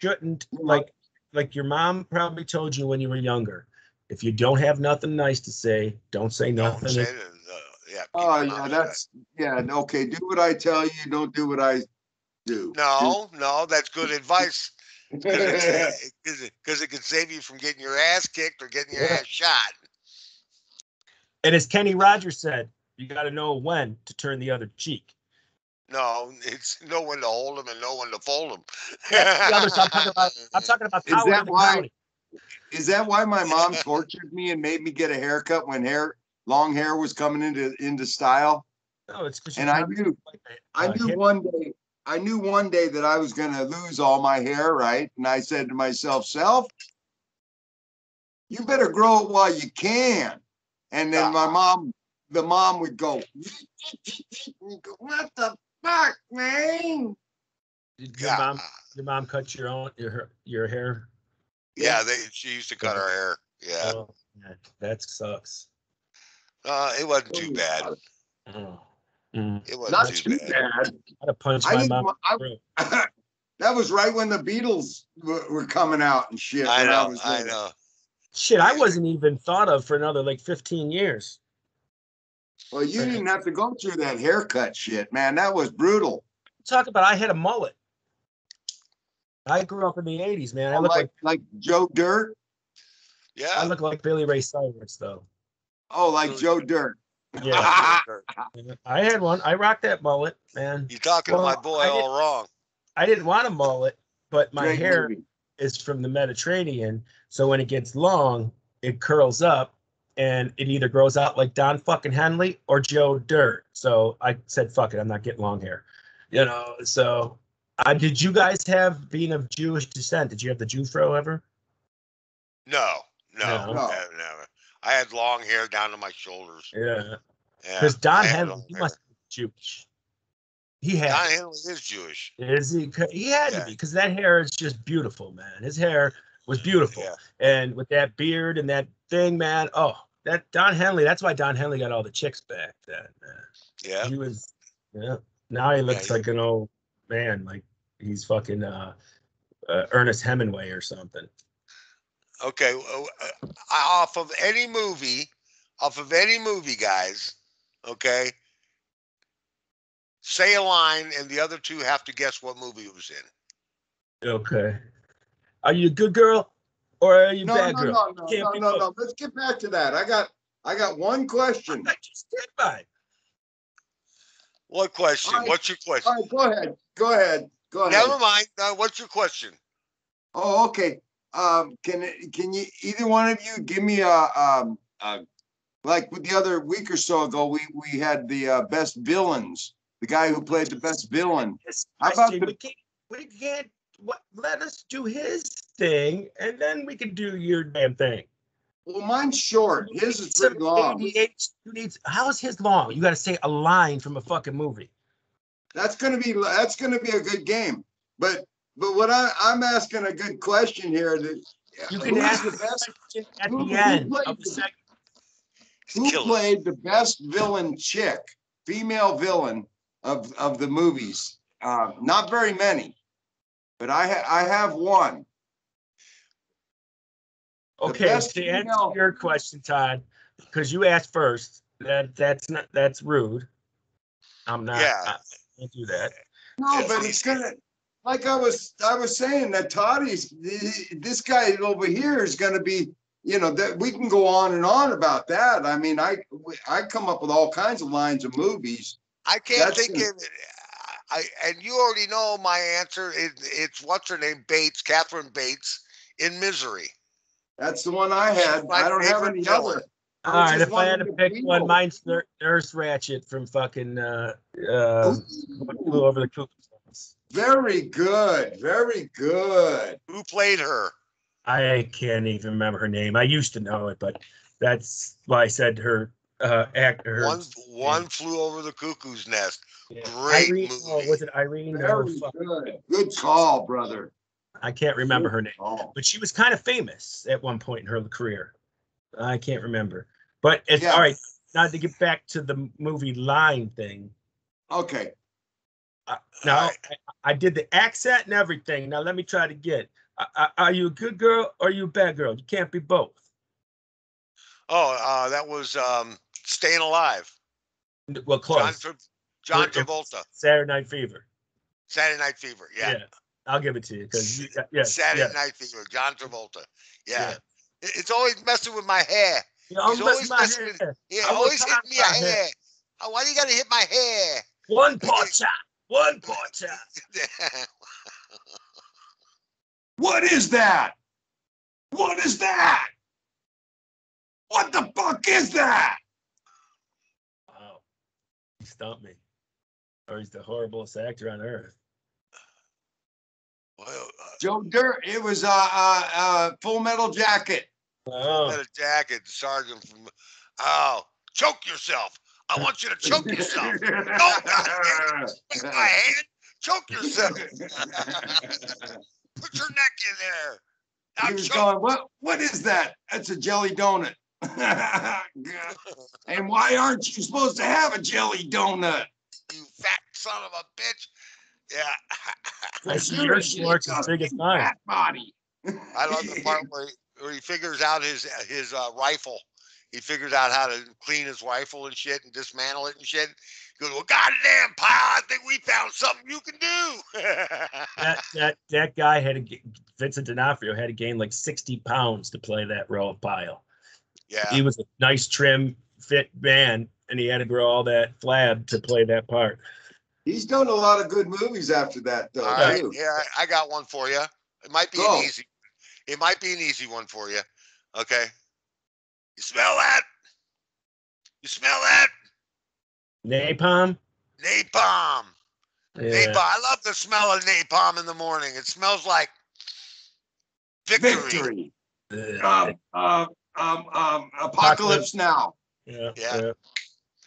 shouldn't you know, like like your mom probably told you when you were younger. If you don't have nothing nice to say, don't say Don't nothing. say it. Uh, yeah. Oh, yeah, mouth shut. that's, yeah, okay, do what I tell you, don't do what I do. No, no, that's good advice. Because it, because it could save you from getting your ass kicked or getting your ass shot. And as Kenny Rogers said, you got to know when to turn the other cheek. No, it's know when to hold them and know when to fold them. The I'm talking about. I'm talking about Is that in why- county. Is that why my mom tortured me and made me get a haircut when hair, long hair was coming into, into style? No, it's because And I knew, I Uh, knew hip- one day, I knew one day that I was gonna lose all my hair, right? And I said to myself, self, you better grow it while you can. And then my mom, the mom would go, what the fuck, man? Did your Yeah, mom, your mom cut your own your your hair. yeah. They, she used to cut her hair. Yeah, Oh, that sucks. uh, it wasn't too bad. Oh. Mm. It wasn't Not too, too bad. bad. I'd have punched I my mom. wa- I, through. that was right when the Beatles were, were coming out and shit. I when know. was I know. Shit, I wasn't even thought of for another like 15 years. Well, you didn't have to go through that haircut shit, man. That was brutal. Talk about I had a mullet. I grew up in the 80s, man. I look Like, like like Joe Dirt. Yeah. I look like Billy Ray Cyrus though. Oh, like Joe Dirt. Yeah, I had one. I rocked that mullet, man. You're talking to my boy all wrong. I didn't want a mullet, but my Great hair movie. is from the Mediterranean, so when it gets long, it curls up and it either grows out like Don fucking Henley or Joe Dirt. So I said, "Fuck it, I'm not getting long hair," you know. So, uh, did you guys have being of Jewish descent? Did you have the Jew fro ever? No, no, No. No. never, never. I had long hair down to my shoulders. Yeah, Yeah, because Don had Henley, he must be Jewish. He had. Don. Henley is Jewish. Is he? He had Yeah. to be because that hair is just beautiful, man. His hair was beautiful, Yeah. and with that beard and that thing, man. Oh, that Don Henley. That's why Don Henley got all the chicks back then. Man. Yeah. He was. Yeah. Now he looks like an old man, like he's fucking uh, uh Ernest Hemingway or something. Okay. uh, uh, Off of any movie, off of any movie, guys. Okay. Say a line, and the other two have to guess what movie it was in. Okay. Are you a good girl or are you No, bad no, girl? no, no, Can't no, no, no. Let's get back to that. I got, I got one question. I just did mine. What question? Alright. What's your question? All right, go ahead. Go ahead. Go ahead. Never mind. Uh, what's your question? Oh, okay. Um, can, can you, either one of you give me a, um, uh, like with the other week or so ago, we, we had the, uh, best villains, the guy who played the best villain. Yes, How about the- we can't we can't what, let us do his thing, and then we can do your damn thing. Well, mine's short. His is pretty long. 88 You how is his long? You got to say a line from a fucking movie. That's gonna be, that's gonna be a good game. But, but what I, I'm asking a good question here that. You can who's ask the the best- question at who- the end played of the the- segment. Who Killer. played the best villain chick, female villain of, of the movies? Uh, not very many. But I ha- I have one. Okay, best to answer female- your question, Todd, because you asked first, that that's not that's rude. I'm not. Yeah. I can't do that. No, Yes, but he it's gonna, like I was, I was saying that Toddy's, this guy over here is gonna be, you know, that we can go on and on about that. I mean, I, I come up with all kinds of lines of movies. I can't That's think of it. I and you already know my answer. It, it's what's her name? Bates, Catherine Bates in Misery. That's the one I had. I don't have any villain. other. I All was right, just if I had to pick if we one, mine's Nur- Nurse Ratched from fucking uh, uh, Flew Over the Cuckoo's Nest. Very good, very good. Who played her? I can't even remember her name. I used to know it, but that's why I said her uh, actor. Her, One one flew over the cuckoo's nest. yeah. great Irene, oh, movie. was it Irene? Very fuck, good. Good call, brother. I can't remember her name. Oh, but she was kind of famous at one point in her career. I can't remember. But it's Yeah. all right. Now to get back to the movie line thing. okay. Now I, I did the accent and everything. Now let me try to get. Uh, are you a good girl or are you a bad girl? You can't be both. Oh, uh, that was um, Staying Alive. Well, John, close. Tra- John Travolta. Saturday Night Fever. Saturday Night Fever. Yeah. yeah I'll give it to you because yeah, Saturday yeah. Night Fever. John Travolta. Yeah. Yeah. It's always messing with my hair. I'm He's always my messing with- hair. Yeah, always hit me a hair. Oh, why do you gotta hit my hair? One paw chop. One paw. What is that? What is that? What the fuck is that? Wow. He stumped me. Or he's the horriblest actor on earth. well, uh, Joe Dirt. It was uh, uh, uh, Full Metal Jacket. Oh. got a jacket, sergeant from. Oh, choke yourself! I want you to choke yourself. Don't With my hand, choke yourself. Put your neck in there. Now He was choke. going, what, what is that? That's a jelly donut. and why aren't you supposed to have a jelly donut? you fat son of a bitch. Yeah. I see your shorts as big as mine. Fat body. I love the part where he, where he figures out his his uh, rifle. He figures out how to clean his rifle and shit and dismantle it and shit. He goes, well, goddamn, pal, I think we found something you can do. That that that guy had to Vincent D'Onofrio had to gain like 60 pounds to play that role of Pyle. yeah. He was a nice, trim, fit man, and he had to grow all that flab to play that part. He's done a lot of good movies after that, though. All right. too. Yeah, I I got one for you. It might be Go. an easy. It might be an easy one for you. Okay. You smell that? You smell that? Napalm. Napalm. Yeah. Napalm. I love the smell of napalm in the morning. It smells like victory. Victory. Ugh. Um, um, um, um, Apocalypse Now. yeah. Yeah. yeah.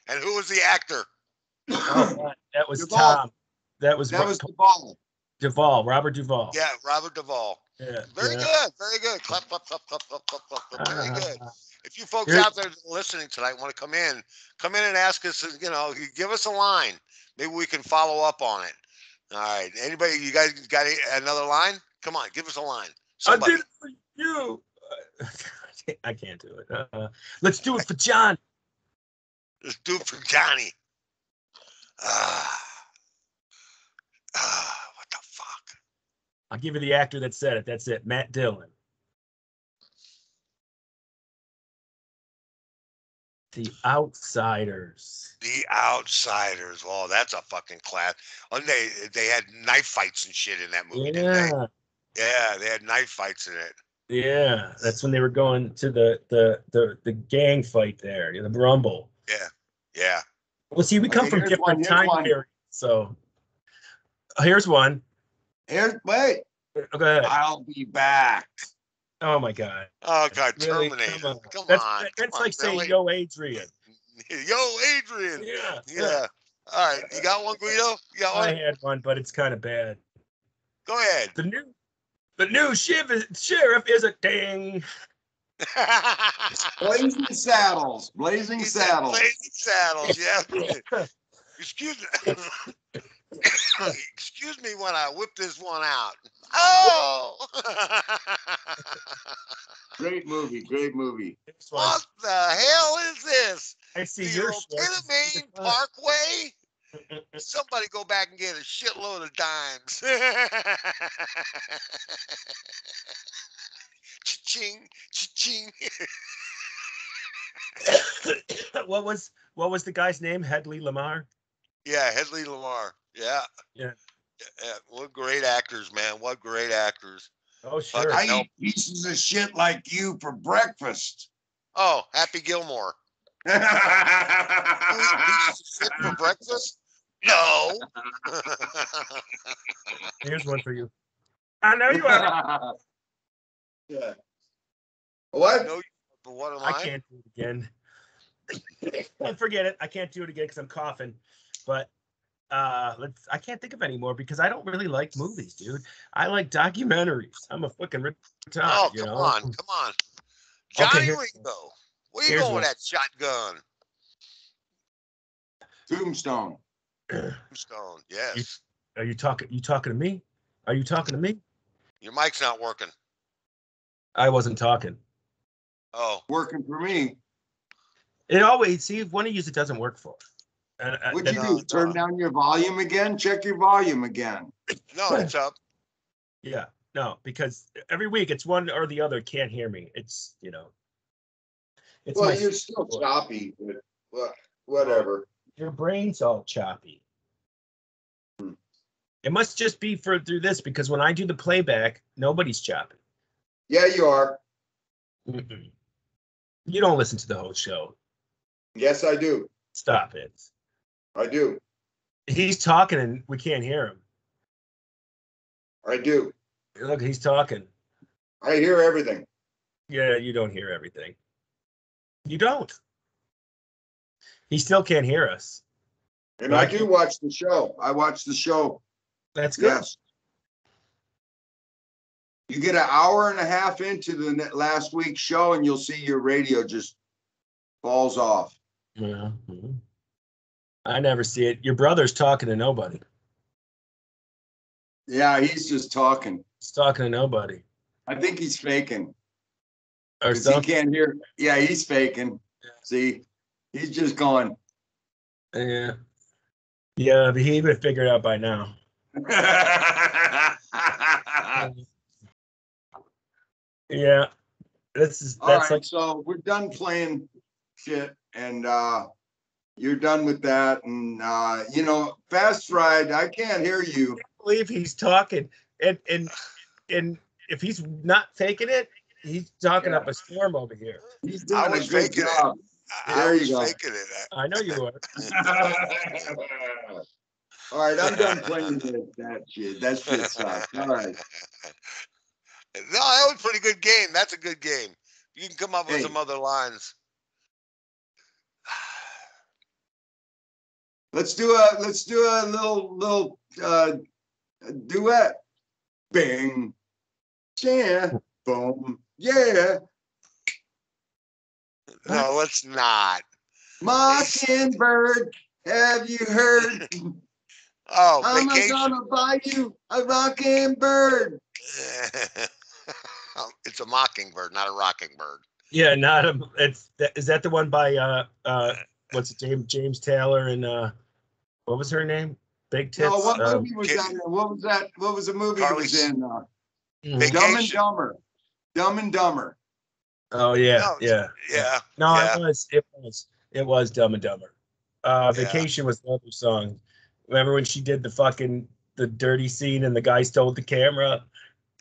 And who was the actor? Oh, that was Duvall. Tom. That was, That was Ro- the ball. Duvall, Robert Duvall. Yeah, Robert Duvall. Yeah. Very yeah. good. Very good. Clap, clap, clap, clap, clap, clap, clap, clap. Very good. Uh, If you folks Here- out there listening tonight want to come in, come in and ask us, you know, give us a line. Maybe we can follow up on it. All right. Anybody, you guys got a- another line? Come on, give us a line. I did it for you. I can't do it. Uh, let's do it for John. Let's do it for Johnny. Ah. Ah, what the fuck? I'll give you the actor that said it. That's it. Matt Dillon. The Outsiders. The Outsiders. Oh, that's a fucking class. Oh, they they had knife fights and shit in that movie, didn't they? Yeah, Yeah, they had knife fights in it. yeah. That's when they were going to the the the, the gang fight there, the Rumble. Yeah. Yeah. Well, see, we come Okay, from different one, time one. periods, so here's one. Here's wait. Uh, go ahead. I'll be back. Oh my god. Oh God, Really? Terminator. Come Come on. on, That's, come that's on, like saying Billy. yo Adrian. Yo, Adrian. Yeah. Yeah. All right, you got one, Guido? You got I had one, but it's kind of bad. Go ahead. The new the new sheriff sheriff is a ding. Blazing Saddles. Blazing He said Saddles. Blazing saddles. Yeah. Excuse me. Excuse me when I whip this one out. Oh! Great movie. Great movie. What the hell is this? I see The your old sheriff. Maine Parkway? Somebody go back and get a shitload of dimes. Cha-ching, cha-ching. what was what was the guy's name? Hedley Lamarr. Yeah, Hedley Lamarr. Yeah. Yeah. yeah. What great actors, man. What great actors. Oh sure. I Nope. eat pieces of shit like you for breakfast. Oh, Happy Gilmore. Pieces of shit for breakfast? No. Here's one for you. I know you are. yeah. What? no, but what am I I? can't do it again. Forget it. I can't do it again because I'm coughing. But uh let's I can't think of any more because I don't really like movies, dude. I like documentaries. I'm a fucking retard. Oh, you come know? on, come on. Okay, Johnny here- Ringo. Where you here's going with that shotgun? Tombstone. tombstone Yes. Are you talking you talking to me? Are you talking to me? Your mic's not working. I wasn't talking. Oh, Working for me. It always see if one of you it doesn't work for. And, uh, What'd you and- do? Turn down your volume again? Check your volume again. no, it's up. Yeah, no, because every week it's one or the other can't hear me. It's you know. It's Well, my, you're still choppy, but wha- whatever. your brain's all choppy. Hmm. It must just be for through this because when I do the playback, nobody's choppy. Yeah, you are. You don't listen to the whole show. Yes, I do. Stop it. I do. He's talking and we can't hear him. I do. Look, he's talking. I hear everything. Yeah, you don't hear everything. You don't. He still can't hear us. And I do can- watch the show. I watch the show. That's good. Yes. You get an hour and a half into the last week's show and you'll see your radio just falls off. Yeah. mhm. I never see it. Your brother's talking to nobody. Yeah, he's just talking. He's talking to nobody. I think he's faking. Or he can't hear. Yeah, he's faking. See, he's just going. Yeah. Yeah, but he would figure it out by now. Yeah. This is All that's right, like so we're done playing shit and uh you're done with that and uh you know, fast ride, I can't hear you. believe he's talking and and and if he's not faking it, he's talking Yeah. up a storm over here. He's I doing a was good faking it. job. I, I There you was go. faking it. I know you are. All right, I'm done playing that, that shit. That shit sucks. All right. No, that was a pretty good game. That's a good game. You can come up with some other lines. Let's do a let's do a little little uh duet. Bing. Yeah. Boom. Yeah. No, let's not. Mockingbird. Have you heard? Oh, I'm vacation. gonna buy you a rocking bird. it's a mockingbird, not a rocking bird. Yeah, not a it's that is that the one by uh uh what's it James James Taylor and uh what was her name? Big tits. No, what um, movie was Kid- that? in? What was that? What was the movie that was in? Uh, mhm. Dumb and Dumber. Dumb and Dumber. Oh yeah, No, yeah. Yeah. No, yeah. it was it was it was Dumb and Dumber. Uh Yeah. Vacation was the other song. Remember when she did the fucking the dirty scene and the guy stole the camera?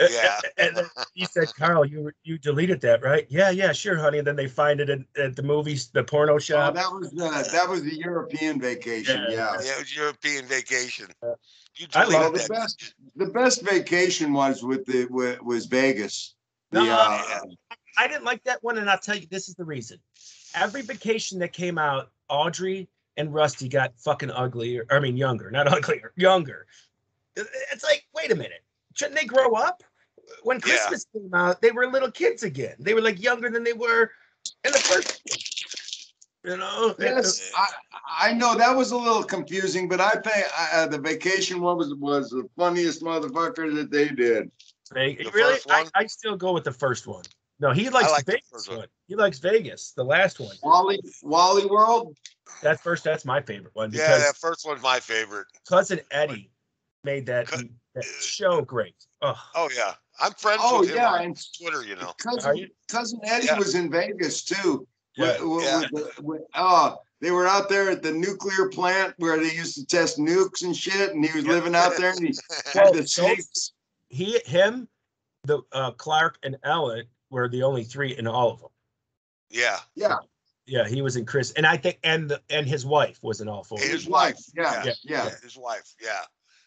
Yeah. And then he said, Carl, you you deleted that, right? Yeah, yeah, sure, honey. And then they find it in, at the movies, the porno Oh, shop. that was the, that was the European vacation, Yeah, yeah. Yeah, it was European vacation. Yeah. You I deleted love the that. best. The best vacation was with the, was Vegas. The, No, uh, I didn't like that one, and I'll tell you, this is the reason. Every vacation that came out, Audrey and Rusty got fucking uglier. I mean, younger, not uglier, younger. It's like, wait a minute, shouldn't they grow up? When Yeah. Christmas came out, they were little kids again. They were like younger than they were in the first. You know? Yes, I, I know that was a little confusing, but I think uh, the vacation one was, was the funniest motherfucker that they did. They- The really, I. I still go with the first one. No, he likes like Vegas. one. one. He likes Vegas, the last one. Wally, Wally World? That first, that's my favorite one Yeah, that first one's my favorite. cousin Eddie made that, Cou- that show great. Oh, Oh yeah, I'm friends Oh, with him yeah, on and Twitter. You know. Cousin, you? cousin Eddie Yeah. was in Vegas too. Yeah, With- with- yeah. with the- with- Oh, they were out there at the nuclear plant where they used to test nukes and shit, and he was living out there and he had the so- snakes. he, him, the uh, Clark and Ellen were the only three in all of them. yeah, Yeah, Yeah, he was in Chris, and I think, and the, and his wife was in all four. His his wife, yeah, Yeah. yeah. his wife. Yeah,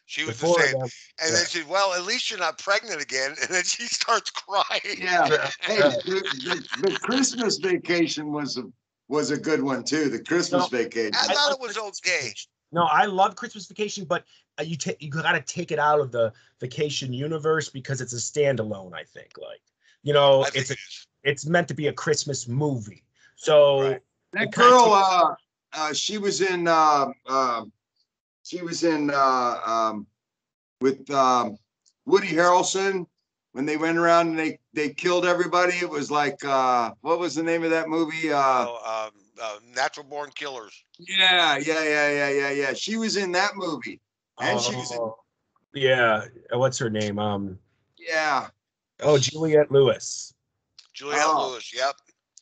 she was Before the same. them, And yeah. then she, well, at least you're not pregnant again. And then she starts crying. Yeah. Yeah. Hey, the, the, the Christmas vacation was a, was a good one too, the Christmas vacation. I thought it was Christmas okay. No, I love Christmas Vacation, but uh, you take you got to take it out of the vacation universe because it's a standalone. I think, like you know, I it's a, it is. meant to be a Christmas movie. So Right. That girl, uh, uh, she was in, uh, um, she was in, uh, um, with, um, Woody Harrelson. When they went around and they, they killed everybody, it was like, uh, what was the name of that movie? Uh, Oh, um, uh, natural born killers. yeah, yeah, yeah, yeah, yeah, yeah. She was in that movie. And she was in, Oh, yeah, uh, what's her name? Um, yeah, oh, Juliette Lewis. Juliette Oh. Lewis. Yep.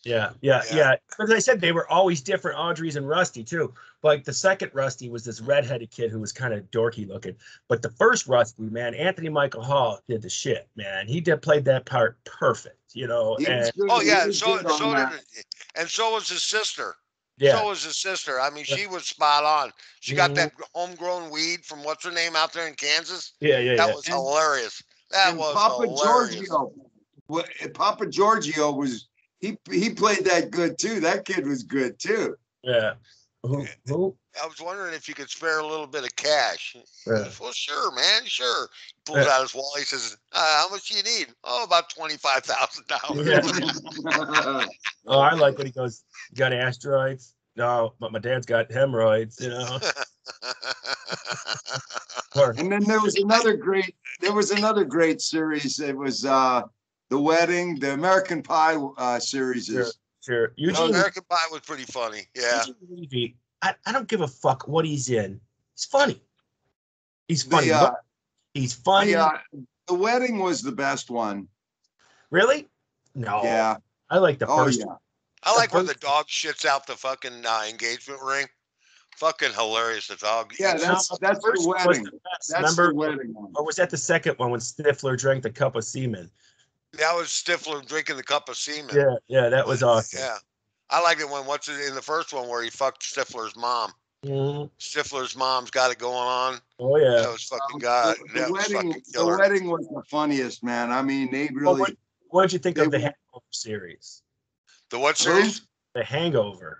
Yeah, yeah, Yeah. yeah. But as I said, they were always different Audrey's and Rusty too. Like the second Rusty was this redheaded kid who was kind of dorky looking. But the first Rusty, man, Anthony Michael Hall did the shit, man. He did played that part perfect, you know. And. Oh yeah. So so that. did, and so was his sister. yeah, So was his sister. I mean, Yeah. she was spot on. She got Mhm. that homegrown weed from what's her name out there in Kansas. yeah, yeah, yeah. That yeah. was And- hilarious. That And was Papa hilarious. Giorgio, Papa Giorgio was, he, he played that good too. That kid was good too. yeah. Who, who? I was wondering if you could spare a little bit of cash. He Yeah. goes, well, sure, man, sure. He pulls Yeah. out his wallet. He says, uh, "How much do you need? Oh, about twenty-five thousand dollars." Oh, I like when he goes, "You got asteroids? No, but my dad's got hemorrhoids, you know. And then there was another great, there was another great series. It was uh The Wedding, the American Pie uh series Sure. is. sure. No, Eugene, American Pie was pretty funny. Yeah. Eugene Levy, I, I don't give a fuck what he's in. He's funny. He's funny. The, uh, he's funny. the, uh, the Wedding was the best one. Really? No. Yeah. I like the Oh, first. yeah. one. I like when the dog shits out the fucking uh, engagement ring. Fucking hilarious. The dog. Yeah, eats- that's, No, that's first the wedding. the best. That's Remember? the wedding one. Or was that the second one when Stifler drank the cup of semen? That was Stifler drinking the cup of semen. Yeah, yeah, that was awesome. Yeah. I like it when what's it in the first one where he fucked Stifler's mom. Mhm. Stifler's mom's got it going on. Oh yeah, That yeah. was fucking Um, god. The, That the was wedding, fucking the wedding was the funniest, man. I mean, they Well, really. what, what did you think of the Hangover series? The what series? The Hangover.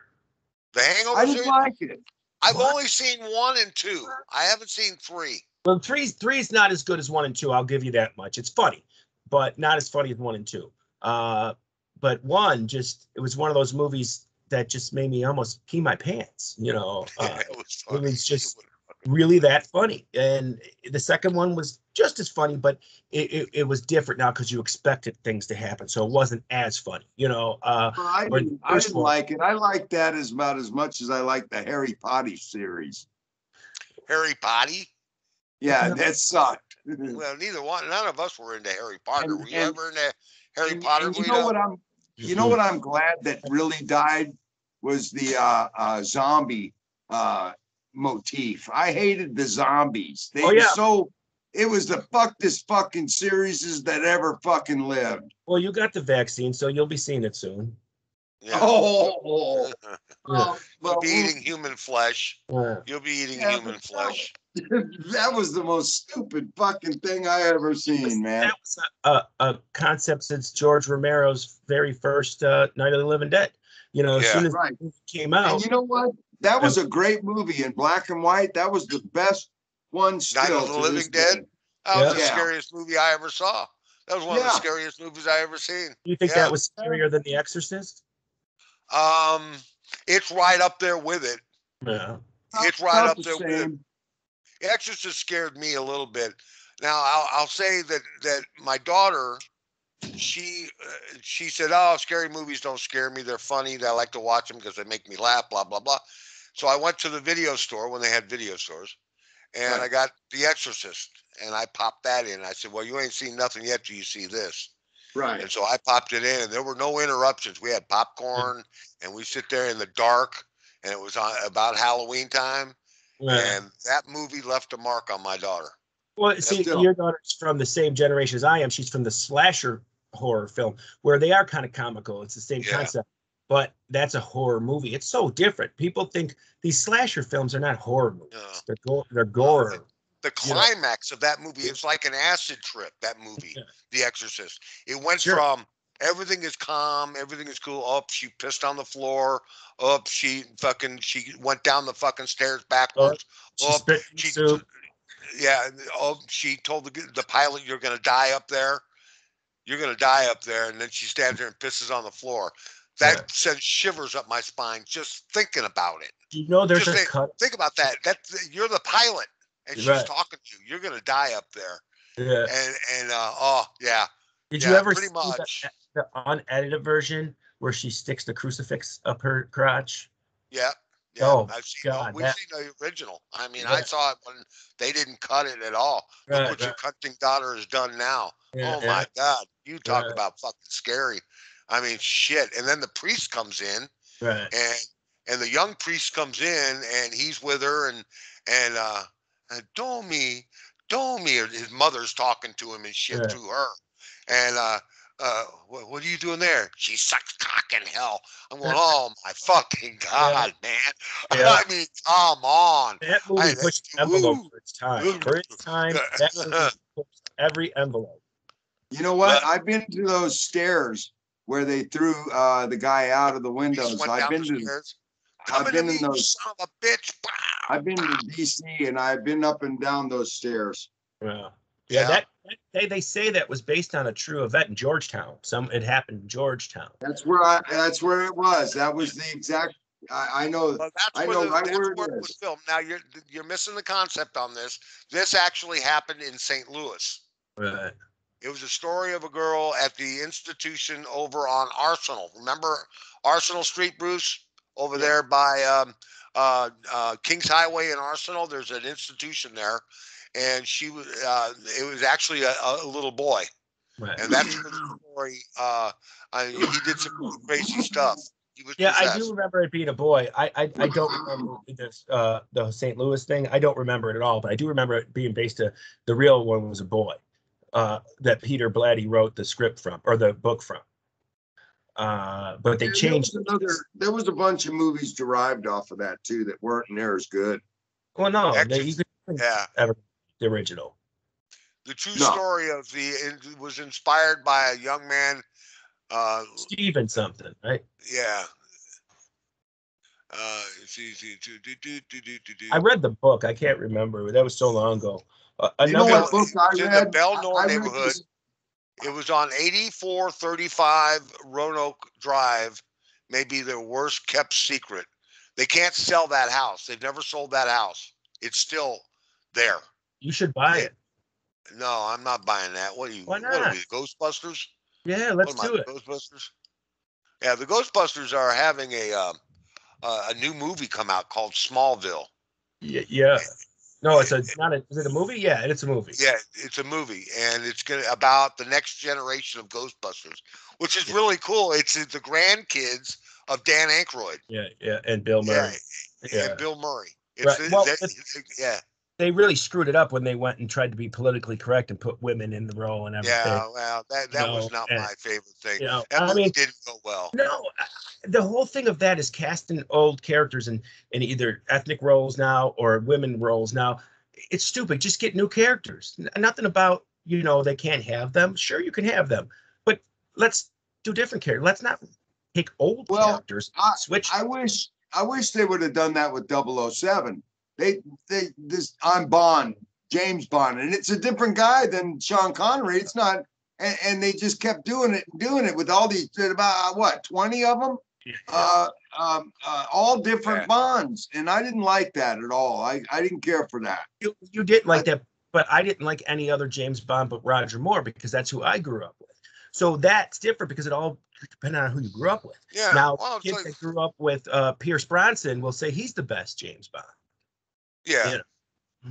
The Hangover I series. didn't like it. I've What? only seen one and two. I haven't seen three. Well, three three is not as good as one and two. I'll give you that much. It's funny, but not as funny as one and two. Uh, but one just it was one of those movies that just made me almost pee my pants. You know, uh, it was it was just- really that funny. And the second one was just as funny, but it, it, it was different now because you expected things to happen, so it wasn't as funny. You know, uh, Well, I didn't, I didn't one. like it. I like that as about as much as I like the Harry Potter series. Harry Potty. Yeah, Yeah. that sucked. Well, neither one. None of us were into Harry Potter. And- were you and- ever into Harry And- Potter? and you know what I'm you know what I'm glad that really died was the uh, uh, zombie uh, motif. I hated the zombies. They Oh, were so it was the fuckedest fucking series that ever fucking lived. Well, you got the vaccine, so you'll be seeing it soon. Yeah. Oh, Yeah. oh, You'll well, be eating human flesh. Yeah. You'll be eating Yeah, human but- flesh. that was the most stupid fucking thing I ever seen, man. That was a, a, a concept since George Romero's very first uh, Night of the Living Dead. You know, as Yeah. soon as Right. the movie came out, And you know what? That was a great movie in black and white. That was the best one still. Night of the Living Dead? day. That was the scariest movie I ever saw. That was one of the scariest movies I ever seen. you think yeah. that was scarier than The Exorcist? Um, it's right up there with it. Yeah. It's right up the there with it. Exorcist scared me a little bit. Now I'll, I'll say that that my daughter, she uh, she said, "Oh, scary movies don't scare me. They're funny. I like to watch them because they make me laugh." Blah blah blah. So I went to the video store when they had video stores, and I got The Exorcist, and I popped that in. I said, "Well, you ain't seen nothing yet till you see this." Right. And so I popped it in, and there were no interruptions. We had popcorn, and we sit there in the dark, and it was on, about Halloween time, Yeah. and that movie left a mark on my daughter. Well, see, still- your daughter's from the same generation as I am. She's from the slasher horror film, where they are kind of comical. It's the same Yeah. concept, but that's a horror movie. It's so different. People think these slasher films are not horror movies. No. They're go- they're gore. The You know- climax of that movie, it's like an acid trip. That movie, Yeah. The Exorcist. It went Sure. from everything is calm, everything is cool. Up, she pissed on the floor. Up, she fucking she went down the fucking stairs backwards. She Up, spit in she yeah. Oh, she told the the pilot, "You're gonna die up there. You're gonna die up there." And then she stands there and pisses on the floor. That Yeah. sends shivers up my spine just thinking about it. You know, there's just a say- cut. Think about that. That you're the pilot, and she's Right. talking to you. You're gonna die up there. Yeah. And and uh, oh yeah, Did yeah, you ever pretty much. The unedited version where she sticks the crucifix up her crotch? yeah. Yeah, Oh, I've seen. God, we've that- seen the original. I mean, I saw it when they didn't cut it at all. Look Right, what your cutting daughter has done now. Yeah, oh yeah. my God, you talk Yeah. about fucking scary. I mean, shit. And then the priest comes in, Right. and and the young priest comes in, and he's with her, and and uh, Domi, Domi, his mother's talking to him and shit Yeah. through her, and uh. Uh, what, what are you doing there? She sucks cock in hell. I'm going, oh my fucking god, man! Yeah. I mean, come on. That I- movie pushed the envelope Woo. for its time. For its time, that movie pushed every envelope. You know what? But- I've been to those stairs where they threw uh, the guy out of the He just windows. I've been to stairs. I've been me, in those. son of a bitch. Pow, I've been to. DC and I've been up and down those stairs. Yeah. Yeah. Yeah, that, that they, they say that was based on a true event in Georgetown. Some it happened in Georgetown. That's where I. That's where it was. That was the exact. I, I know. Well, that's I where, know the, right that's where it where it was filmed. Now you're you're missing the concept on this. This actually happened in St. Louis. Right. It was a story of a girl at the institution over on Arsenal. Remember Arsenal Street, Bruce? Over there by um, uh, uh, Kings Highway in Arsenal. There's an institution there, and she was. Uh, it was actually a, a little boy, Right. and that's where the story. Uh, I, he did some crazy stuff. He was Yeah, I do remember it being a boy. I I, I don't remember this uh the St. Louis thing. I don't remember it at all, but I do remember it being based to the real one was a boy. Uh that Peter Blatty wrote the script from or the book from. Uh but they There- changed There was, another, there was a bunch of movies derived off of that too that weren't near as good. well no, they, Actually, you could Yeah. The original. The true No. story of the it was inspired by a young man. Uh, Steven something, right? yeah. Uh, it's easy to do do do do do do. I read the book. I can't remember. That was so long ago. Uh, You know what book I It's in the read? Bel-Nor I- I read neighborhood. this- It was on 8435 Roanoke Drive, maybe their worst kept secret. They can't sell that house. They've never sold that house. It's still there. You should buy it. No, I'm not buying that. What are you? Why What are not? we? Ghostbusters? Yeah, let's do I, it. Ghostbusters. Yeah, the Ghostbusters are having a um, uh, a new movie come out called Smallville. Yeah, yeah. No, it's a not a is it a movie? Yeah, it's a movie. Yeah, it's a movie, and it's gonna about the next generation of Ghostbusters, which is Yeah. really cool. It's the grandkids of Dan Aykroyd. Yeah, yeah, and Bill Murray. Yeah. and Bill Murray. It's Right, well, it's- it's- yeah, they really screwed it up when they went and tried to be politically correct and put women in the role and everything. Yeah, well, that that was No, not and- my favorite thing. You know, That I movie mean, didn't go well. no, uh, the whole thing of that is casting old characters in in either ethnic roles now or women roles now. It's stupid. Just get new characters. N- Nothing about you know they can't have them. Sure, you can have them, but let's do different characters. Let's not take old Well, characters. I- switch. I wish, I wish they would have done that with 007. They, they, this, I'm Bond, James Bond, and it's a different guy than Sean Connery. It's not, and, and they just kept doing it, and doing it with all these, about what, 20 of them? Uh, um, uh, all different Yeah. Bonds, and I didn't like that at all. I, I didn't care for that. you, you didn't like that, but I didn't like any other James Bond but Roger Moore because that's who I grew up with. So that's different because it all depends on who you grew up with. Yeah. now, well, kids like- that grew up with uh, Pierce Brosnan will say he's the best James Bond. Yeah. yeah.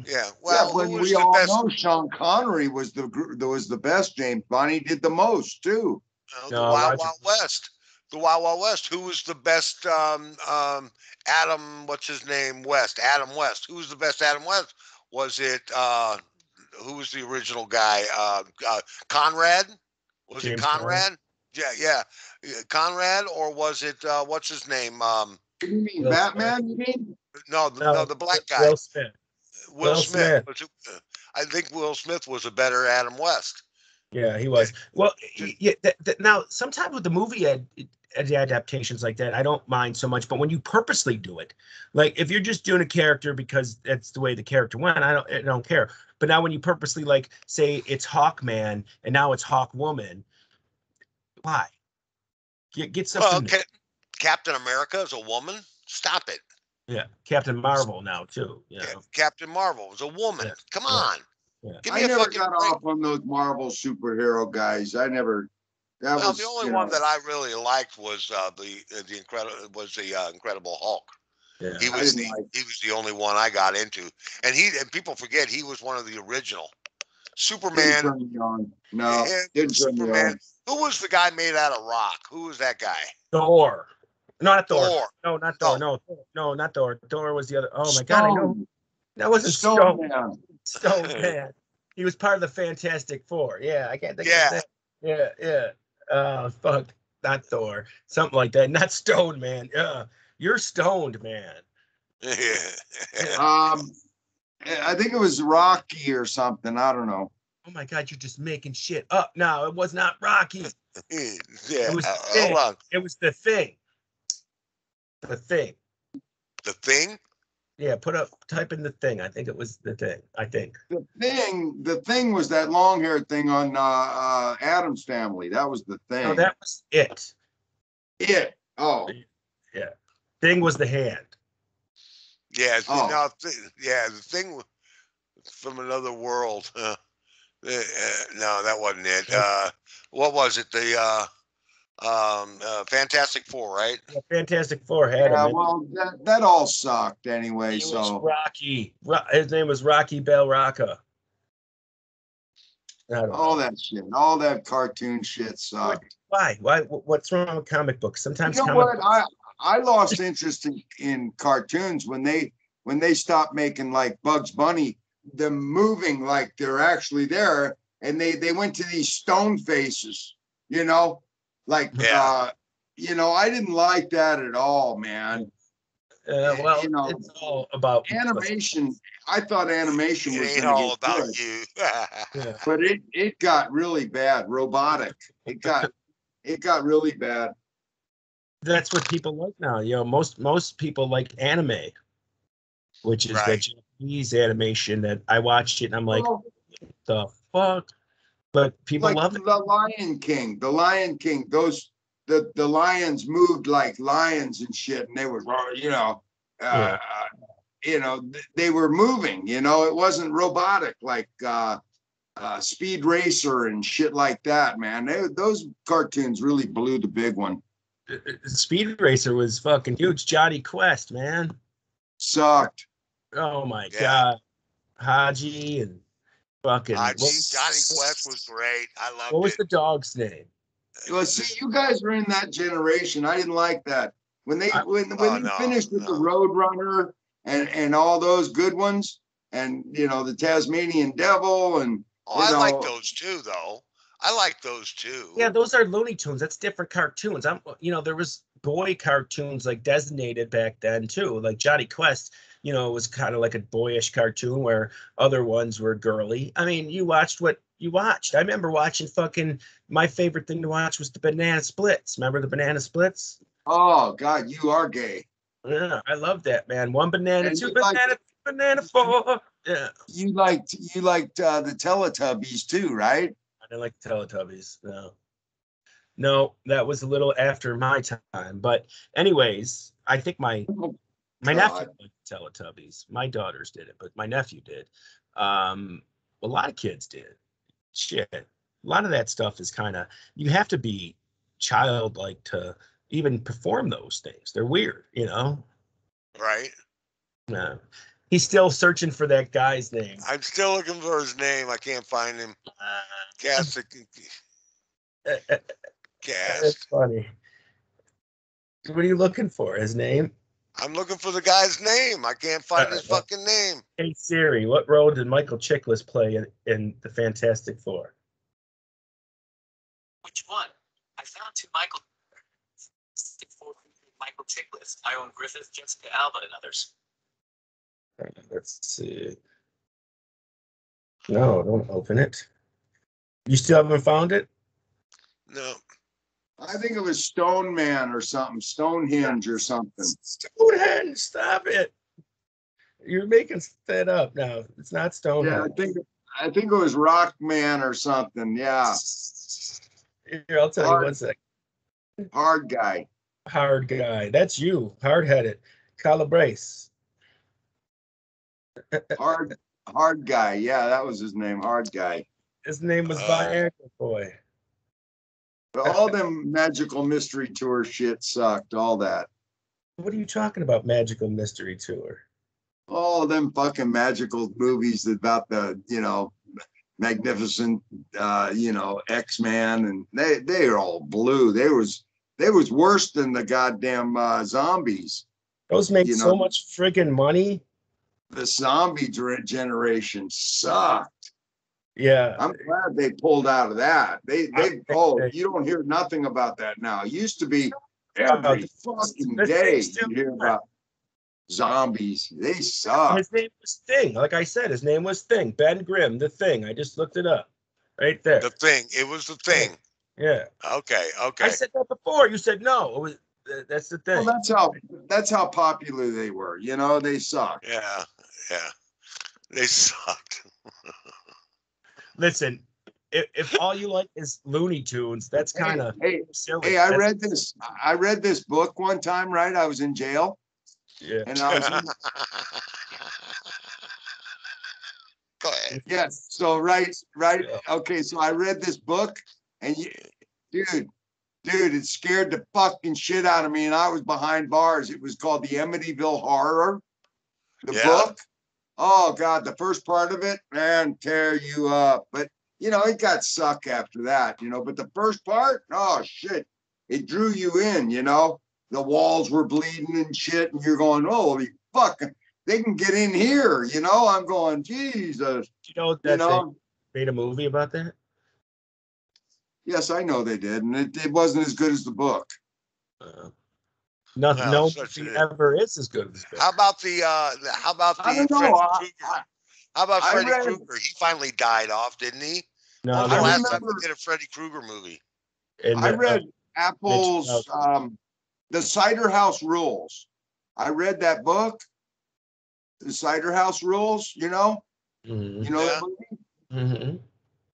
Yeah. Well, yeah, when we all best? know Sean Connery was the gr- the- was the best James Bond. He did the most too. uh, the No, Wild Wild West. The Wild Wild West. Who was the best? Um, um, Adam. What's his name? West. Adam West. Who was the best? Adam West. Was it? Uh, who was the original guy? Uh, uh, Conrad. Was James it Conrad. Conrad? Yeah, yeah, yeah, Conrad, or was it? Uh, what's his name? Um, What do you mean Will Batman? You mean? no, the, No, no, the black guy. Will Smith. Will, Will Smith. Was uh, I think Will Smith was a better Adam West. Yeah, he was. Well, yeah. That, that, now, sometimes with the movie ad, ad- adaptations like that, I don't mind so much. But when you purposely do it, like if you're just doing a character because that's the way the character went, I don't, I don't care. But now when you purposely like say it's Hawkman and now it's Hawkwoman, why? Get get something. Well, new. Ca- Captain America is a woman. Stop it. yeah, Captain Marvel now too. You Ca- know, Captain Marvel was a woman. Yeah, Come on. yeah. Give me I a never fucking got break. off on those Marvel superhero guys. I never. That Well, was the only one know, that I really liked was uh, the uh, the incredible was the uh, Incredible Hulk. yeah. He was the like- he was the only one I got into, and he and people forget he was one of the original didn't Superman. turn me on. No, didn't turn me Superman. on. Who was the guy made out of rock? Who was that guy? Thor. No, not Thor. Thor. No, not Thor. No, no, not Thor. Thor was the other. Oh my Stone. god, I know. That wasn't Stone Stone. Man. Stone Man. He was part of the Fantastic Four. Yeah, I can't think Yeah. of his name. Yeah, yeah. Oh fuck, not Thor. Something like that. Not Stone Man. Yeah, you're stoned, man. Um, I think it was Rocky or something. I don't know. Oh my god, you're just making shit up. No, it was not Rocky. yeah. it was uh, hold on. It was the thing. The thing. The thing. Yeah, put up type in the thing. I think it was the thing. I think. The thing, the thing was that long haired thing on uh, uh, Addams family. That was the thing. No, that was it. it. Oh, Yeah. Thing was the hand. Yeah. th- Oh. No. Th- yeah. The thing w- from another world. Uh, uh, no, that wasn't it. Uh, what was it? The uh, um, uh, Fantastic Four, right? The Fantastic Four had yeah. him. Well, that that all sucked anyway. He was So Rocky. Ro- His name was Rocky Bell Rocca. I don't know. all that shit, all that cartoon shit sucked. Why? Why? What's wrong with comic books? Sometimes You know comic what? I I lost interest in, in cartoons when they when they stopped making like Bugs Bunny, them moving like they're actually there, and they they went to these stone faces, you know, like Yeah. uh, you know, I didn't like that at all, man. uh, well, you know, it's all about Animation, I thought animation was It ain't all get about good, you. Yeah. but it it got really bad, robotic. It got it got really bad. That's what people like now. You know, most most people like anime, which is the Japanese animation that I watched it and I'm like, Well, the fuck? But people like love it. the Lion King. The Lion King. Those the the lions moved like lions and shit, and they were you know, uh, you know, they were moving. You know, it wasn't robotic like uh, uh, Speed Racer and shit like that. Man, they, those cartoons really blew the big one. Uh, Speed Racer was fucking huge. Jonny Quest, man. Sucked. Oh my Yeah. god, Hadji and fucking. Hadji, what- Jonny Quest was great. I loved it. What was it. the dog's name? Well, see, you guys were in that generation. I didn't like that when they I- when Oh, when they no, finished with the no. Road Runner and and all those good ones, and you know the Tasmanian Devil and Oh, You I like those too, though. I like those too. Yeah, those are Looney Tunes. That's different cartoons. I'm, you know, there was boy cartoons like designated back then too. Like Jonny Quest, you know, it was kind of like a boyish cartoon where other ones were girly. I mean, you watched what you watched. I remember watching fucking. My favorite thing to watch was the Banana Splits. Remember the Banana Splits? oh god, you are gay. Yeah, I love that man. One banana, And two like- banana, banana, four. Yeah, You liked you liked uh, the Teletubbies too, right? I didn't like the Teletubbies. No, no, that was a little after my time. But anyways, I think my my nephew liked Teletubbies. My daughters did it, but my nephew did. Um, a lot of kids did. Shit, a lot of that stuff is kind of you have to be childlike to even perform those things. They're weird, you know. Right? No. He's still searching for that guy's name. I'm still looking for his name. I can't find him. Cast. That's funny. What are you looking for? His name? I'm looking for the guy's name. I can't find his Uh, uh, fucking name. Hey Siri, what role did Michael Chiklis play in, in the Fantastic Four? Which one? I found two Michael. Stick forward Michael Chiklis, Ioan Gruffudd, Jessica Alba, and others. Uh, Let's see. No, don't open it. You still haven't found it? No. I think it was Stone Man or something, Stonehenge or something. Stonehenge, stop it. You're making that up now. It's not Yeah, I think I think it was Rock Man or something. Yeah, Here, I'll tell you one sec. hard guy. Hard guy. That's you. Hard headed. Calabrace. Hard hard guy. Yeah, that was his name. Hard guy. His name was Uh. Viagra Boy. All them magical mystery tour shit sucked. All that. What are you talking about, Magical Mystery Tour? All them fucking magical movies about the you know magnificent uh you know x-man and they they are all blue they was they was worse than the goddamn uh zombies Those make You so know- much friggin' money. the zombie generation sucked Yeah. i'm glad they pulled out of that they they think oh you don't hear nothing about that now it used to be About every the- fucking the day thing's still you hear about zombies they suck His name was Thing. Like I said, his name was Thing. Ben Grimm, the Thing. I just looked it up. Right there. The thing. It was the thing. Yeah. Okay. Okay. I said that before. You said no. It was th- that's the thing. well that's how that's how popular they were you know they suck. Yeah. Yeah. They sucked. Listen, if, if all you like is Looney Tunes, that's kind of hey silly. Hey, I That's- read this. I read this book one time, right? I was in jail Yeah. and I was, in- Go ahead. yes. So, right, right. Yeah. Okay. So I read this book and you, dude, dude, it scared the fucking shit out of me. And I was behind bars. It was called the Amityville Horror, the Yeah. book. Oh God, the first part of it, man, tear you up. But you know, it got suck after that, you know. But the first part, oh shit, it drew you in, you know. The walls were bleeding and shit, and you're going, holy fuck, they can get in here, you know. I'm going, Jesus, You know you know. they made a movie about that? Yes, I know they did, and it, it wasn't as good as the book. Uh, no, Well, no such movie a- ever is as good as How about the uh how about the I don't know. Freddy I- Krueger? I- How about I Freddy read- Krueger? He finally died off, didn't he? No, When the I last was time remember- they did a Freddy Krueger movie? in I the, uh, read Apple's um, The Cider House Rules. I read that book, The Cider House Rules. You know, mhm, you know that Yeah. movie. mhm,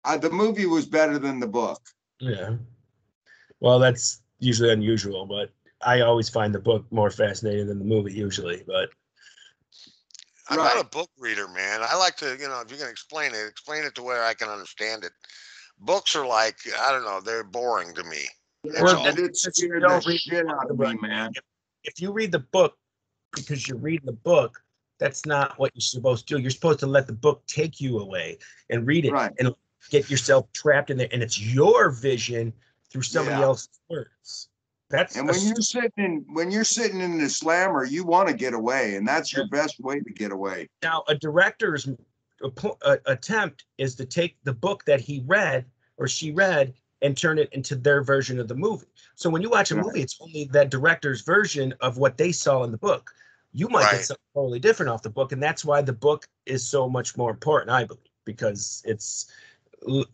Uh, the movie was better than the book. yeah. Well, that's usually unusual, but I always find the book more fascinating than the movie usually. But I'm Right. not a book reader, man. I like to, you know, if you can explain it, explain it to where I can understand it. Books are like, I don't know, they're boring to me. Well, all. it that's- scared don't read shit out of me, man. if you read the book because you're reading the book, that's not what you're supposed to do. You're supposed to let the book take you away and read it Right. and get yourself trapped in there. And it's your vision through somebody Yeah. else's words. That's And when you're sitting in, when you're sitting in the slammer, you want to get away, and that's your best way to get away. now a director's uh, attempt is to take the book that he read or she read and turn it into their version of the movie. So when you watch a Right. movie, it's only that director's version of what they saw in the book. You might Right. get something totally different off the book, and that's why the book is so much more important, I believe, because it's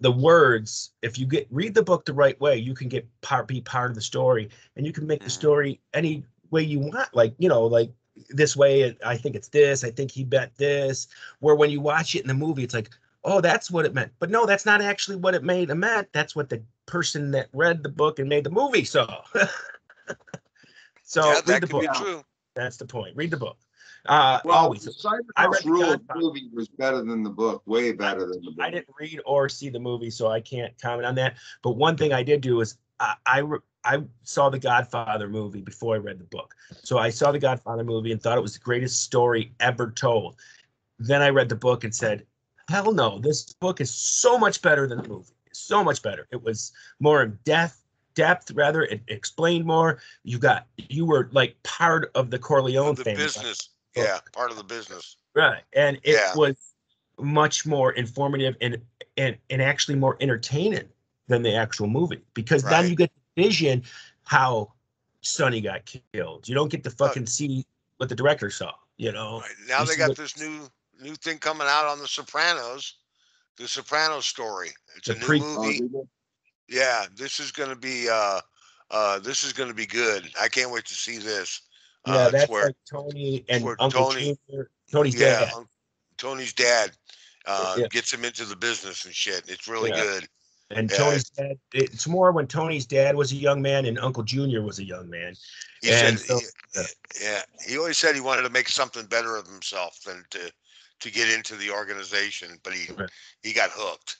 the words. If you get read the book the right way, you can get part be part of the story, and you can make the Mhm. story any way you want. Like you know, like this way. I think it's this. I think he bet this. Where when you watch it in the movie, it's like, oh, that's what it meant. But no, that's not actually what it made it meant. That's what the person that read the book and made the movie saw. so yeah, read the book. That's the point. Read the book. Uh, Well, always. the I read Cider House The movie was better than the book, way better than the book. I didn't read or see the movie, so I can't comment on that. But one thing I did do is I I, re- I saw the Godfather movie before I read the book. So I saw the Godfather movie and thought it was the greatest story ever told. Then I read the book and said, "Hell no! This book is so much better than the movie. So much better. It was more in depth." depth rather it explained more you got you were like part of the corleone The family business. Yeah, part of the business. Right. And it Yeah. was much more informative and, and and actually more entertaining than the actual movie because then you get the vision how Sonny got killed. You don't get to Uh, fucking see what the director saw, you know. Right. Now you they got what- this new new thing coming out on the Sopranos, the Sopranos story. It's a new pre- movie. Yeah, this is going to be uh uh this is going to be good. I can't wait to see this. Yeah, uh, that's where like Tony and Uncle Tony- Junior, Tony's yeah, dad. um, Tony's dad uh Yeah. gets him into the business and shit. It's really Yeah. good. And. Tony's dad, it's more when Tony's dad was a young man and Uncle Junior was a young man. He And said so- yeah, he always said he wanted to make something better of himself than to to get into the organization, but he Right. he got hooked.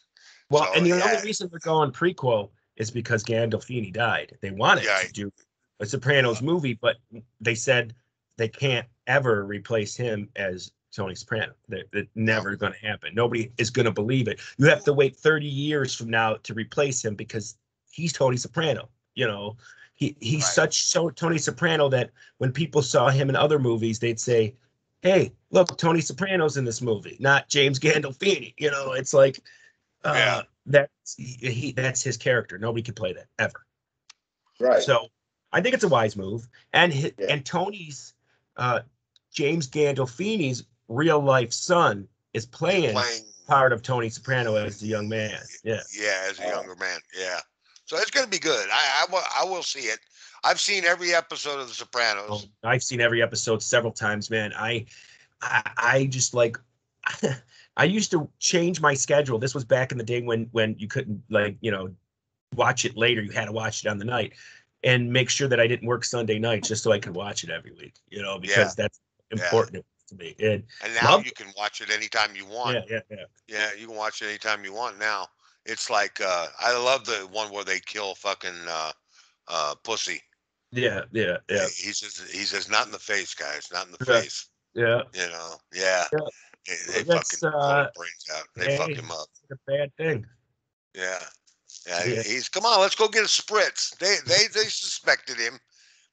Well, So, and the yeah. only reason they're going prequel is because Gandolfini died. They wanted Yeah, to do a Sopranos movie, but they said they can't ever replace him as Tony Soprano. That that never going to happen. Nobody is going to believe it. You have to wait 30 years from now to replace him because he's Tony Soprano. You know, he he's Right. such so Tony Soprano that when people saw him in other movies, they'd say, "Hey, look, Tony Soprano's in this movie, not James Gandolfini." You know, it's like, uh, Yeah. that's he, that's his character. Nobody can play that ever. Right. So I think it's a wise move. And hi- Yeah. and Tony's uh, James Gandolfini's real life son is playing Playing part of Tony Soprano as a young man. Yeah. yeah, as a younger man. Yeah. So it's gonna be good. I I will I will see it. I've seen every episode of The Sopranos. Oh, I've seen every episode several times, man. I I, I just like I used to change my schedule. This was back in the day when when you couldn't like, you know, watch it later. You had to watch it on the night and make sure that I didn't work Sunday nights just so I could watch it every week, you know, because that's Yeah. important to me. And And now Love- you can watch it anytime you want. yeah, yeah, yeah. Yeah, you can watch it anytime you want now. It's like uh I love the one where they kill fucking uh uh pussy. Yeah, yeah, yeah, He says he says not in the face, guys, not in the Yeah. face. yeah. You know, yeah. Yeah. They, they That's, fucking uh, brains out. They fuck him up. It's a bad thing. Yeah. Yeah, Yeah. he's come on, let's go get a spritz. They they they suspected him.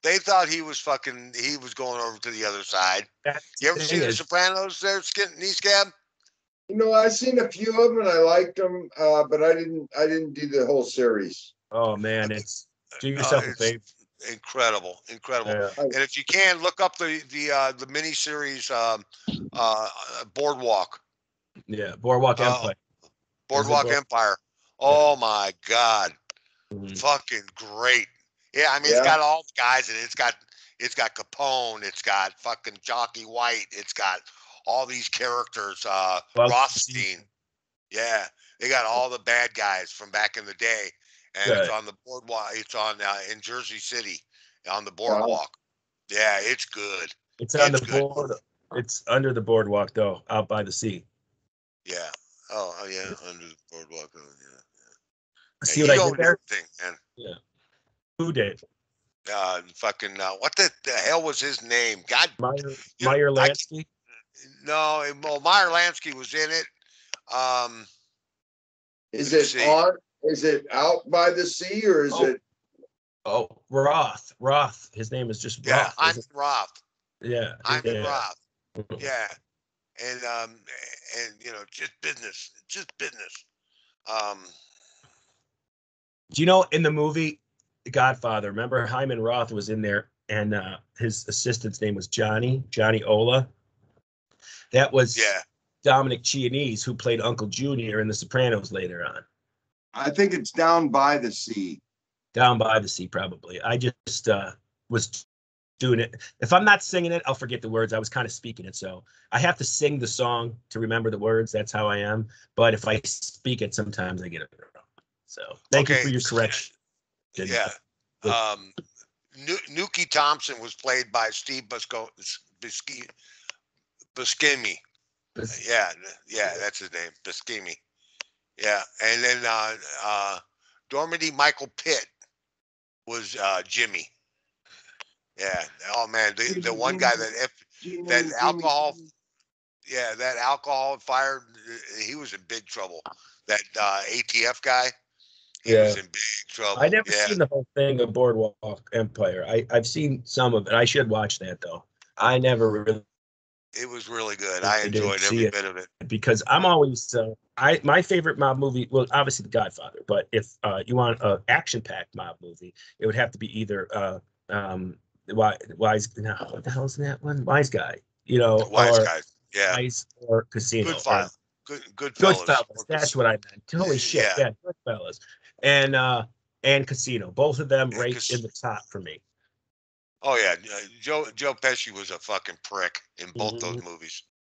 They thought he was fucking he was going over to the other side. That's You ever the see the Sopranos there, skin knee scab? You know, I've seen a few of them and I liked them, uh, but I didn't, I didn't do the whole series. Oh man, it's do Uh, yourself a favor. Incredible, incredible. Yeah. And if you can look up the the uh the miniseries um uh Boardwalk. Yeah, Boardwalk Oh, Empire. Boardwalk Empire. Oh my god. Mhm. Fucking great. Yeah, I mean Yeah. it's got all the guys in it. It's got it's got Capone, it's got fucking Chalky White, it's got all these characters, uh Well, Rothstein. Yeah. They got all the bad guys from back in the day. And it's on the boardwalk it's on uh, in Jersey City on the boardwalk. Yeah, it's good. It's on It's the good. board. It's under the boardwalk though, out by the sea. Yeah. Oh, oh yeah, under the boardwalk. Oh, yeah. See He what I owned did there? everything, man. Yeah. Who did? Uh, fucking, uh, what the, the hell was his name? God, Meyer, You know, Meyer I- Lansky. no, it- well, Meyer Lansky was in it. Um, Is it see. on, is it out by the sea or is Oh. it, Oh, Roth. Roth. His name is just Yeah, Roth. I'm Roth. yeah. I'm yeah. Roth. Yeah, and um, and you know, just business, just business. Um, Do you know in the movie The Godfather? Remember Hyman Roth was in there, and uh, his assistant's name was Johnny Johnny Ola. That was yeah, Dominic Chianese, who played Uncle Junior in The Sopranos later on. I think it's down by the sea. Down by the sea, probably. I just uh, was doing it. If I'm not singing it, I'll forget the words. I was kind of speaking it, so I have to sing the song to remember the words. That's how I am. But if I speak it, sometimes I get it wrong. So thank you for your correction. yeah. Um, Nu- Nucky Thompson was played by Steve Busco, Busci, Buscemi. Yeah, yeah, that's his name, Buscemi. Yeah, and then uh, uh, Darmody Michael Pitt was uh, Jimmy. Yeah. Oh man, the, the one guy that if that alcohol yeah that alcohol fire he was in big trouble. That uh, ATF guy, he was Yeah. in big trouble. I never yeah. seen the whole thing of Boardwalk Empire. I I've seen some of it. I should watch that though. I never really It was really good. I enjoyed every it. bit of it. because I'm always uh, I my favorite mob movie. Well, obviously The Godfather, but if uh, you want an action-packed mob movie, it would have to be either uh, um, Wise, Wise. No, what the hell is that one? Wise Guy. You know, Wise or guys. Yeah. Wise or Casino. Good or- Good good Goodfellas. fellas. That's what I meant. Holy shit! Yeah. Yeah, Goodfellas, and uh, and Casino. Both of them right Cas- in the top for me. Oh yeah, uh, Joe Joe Pesci was a fucking prick in both those Mhm. movies.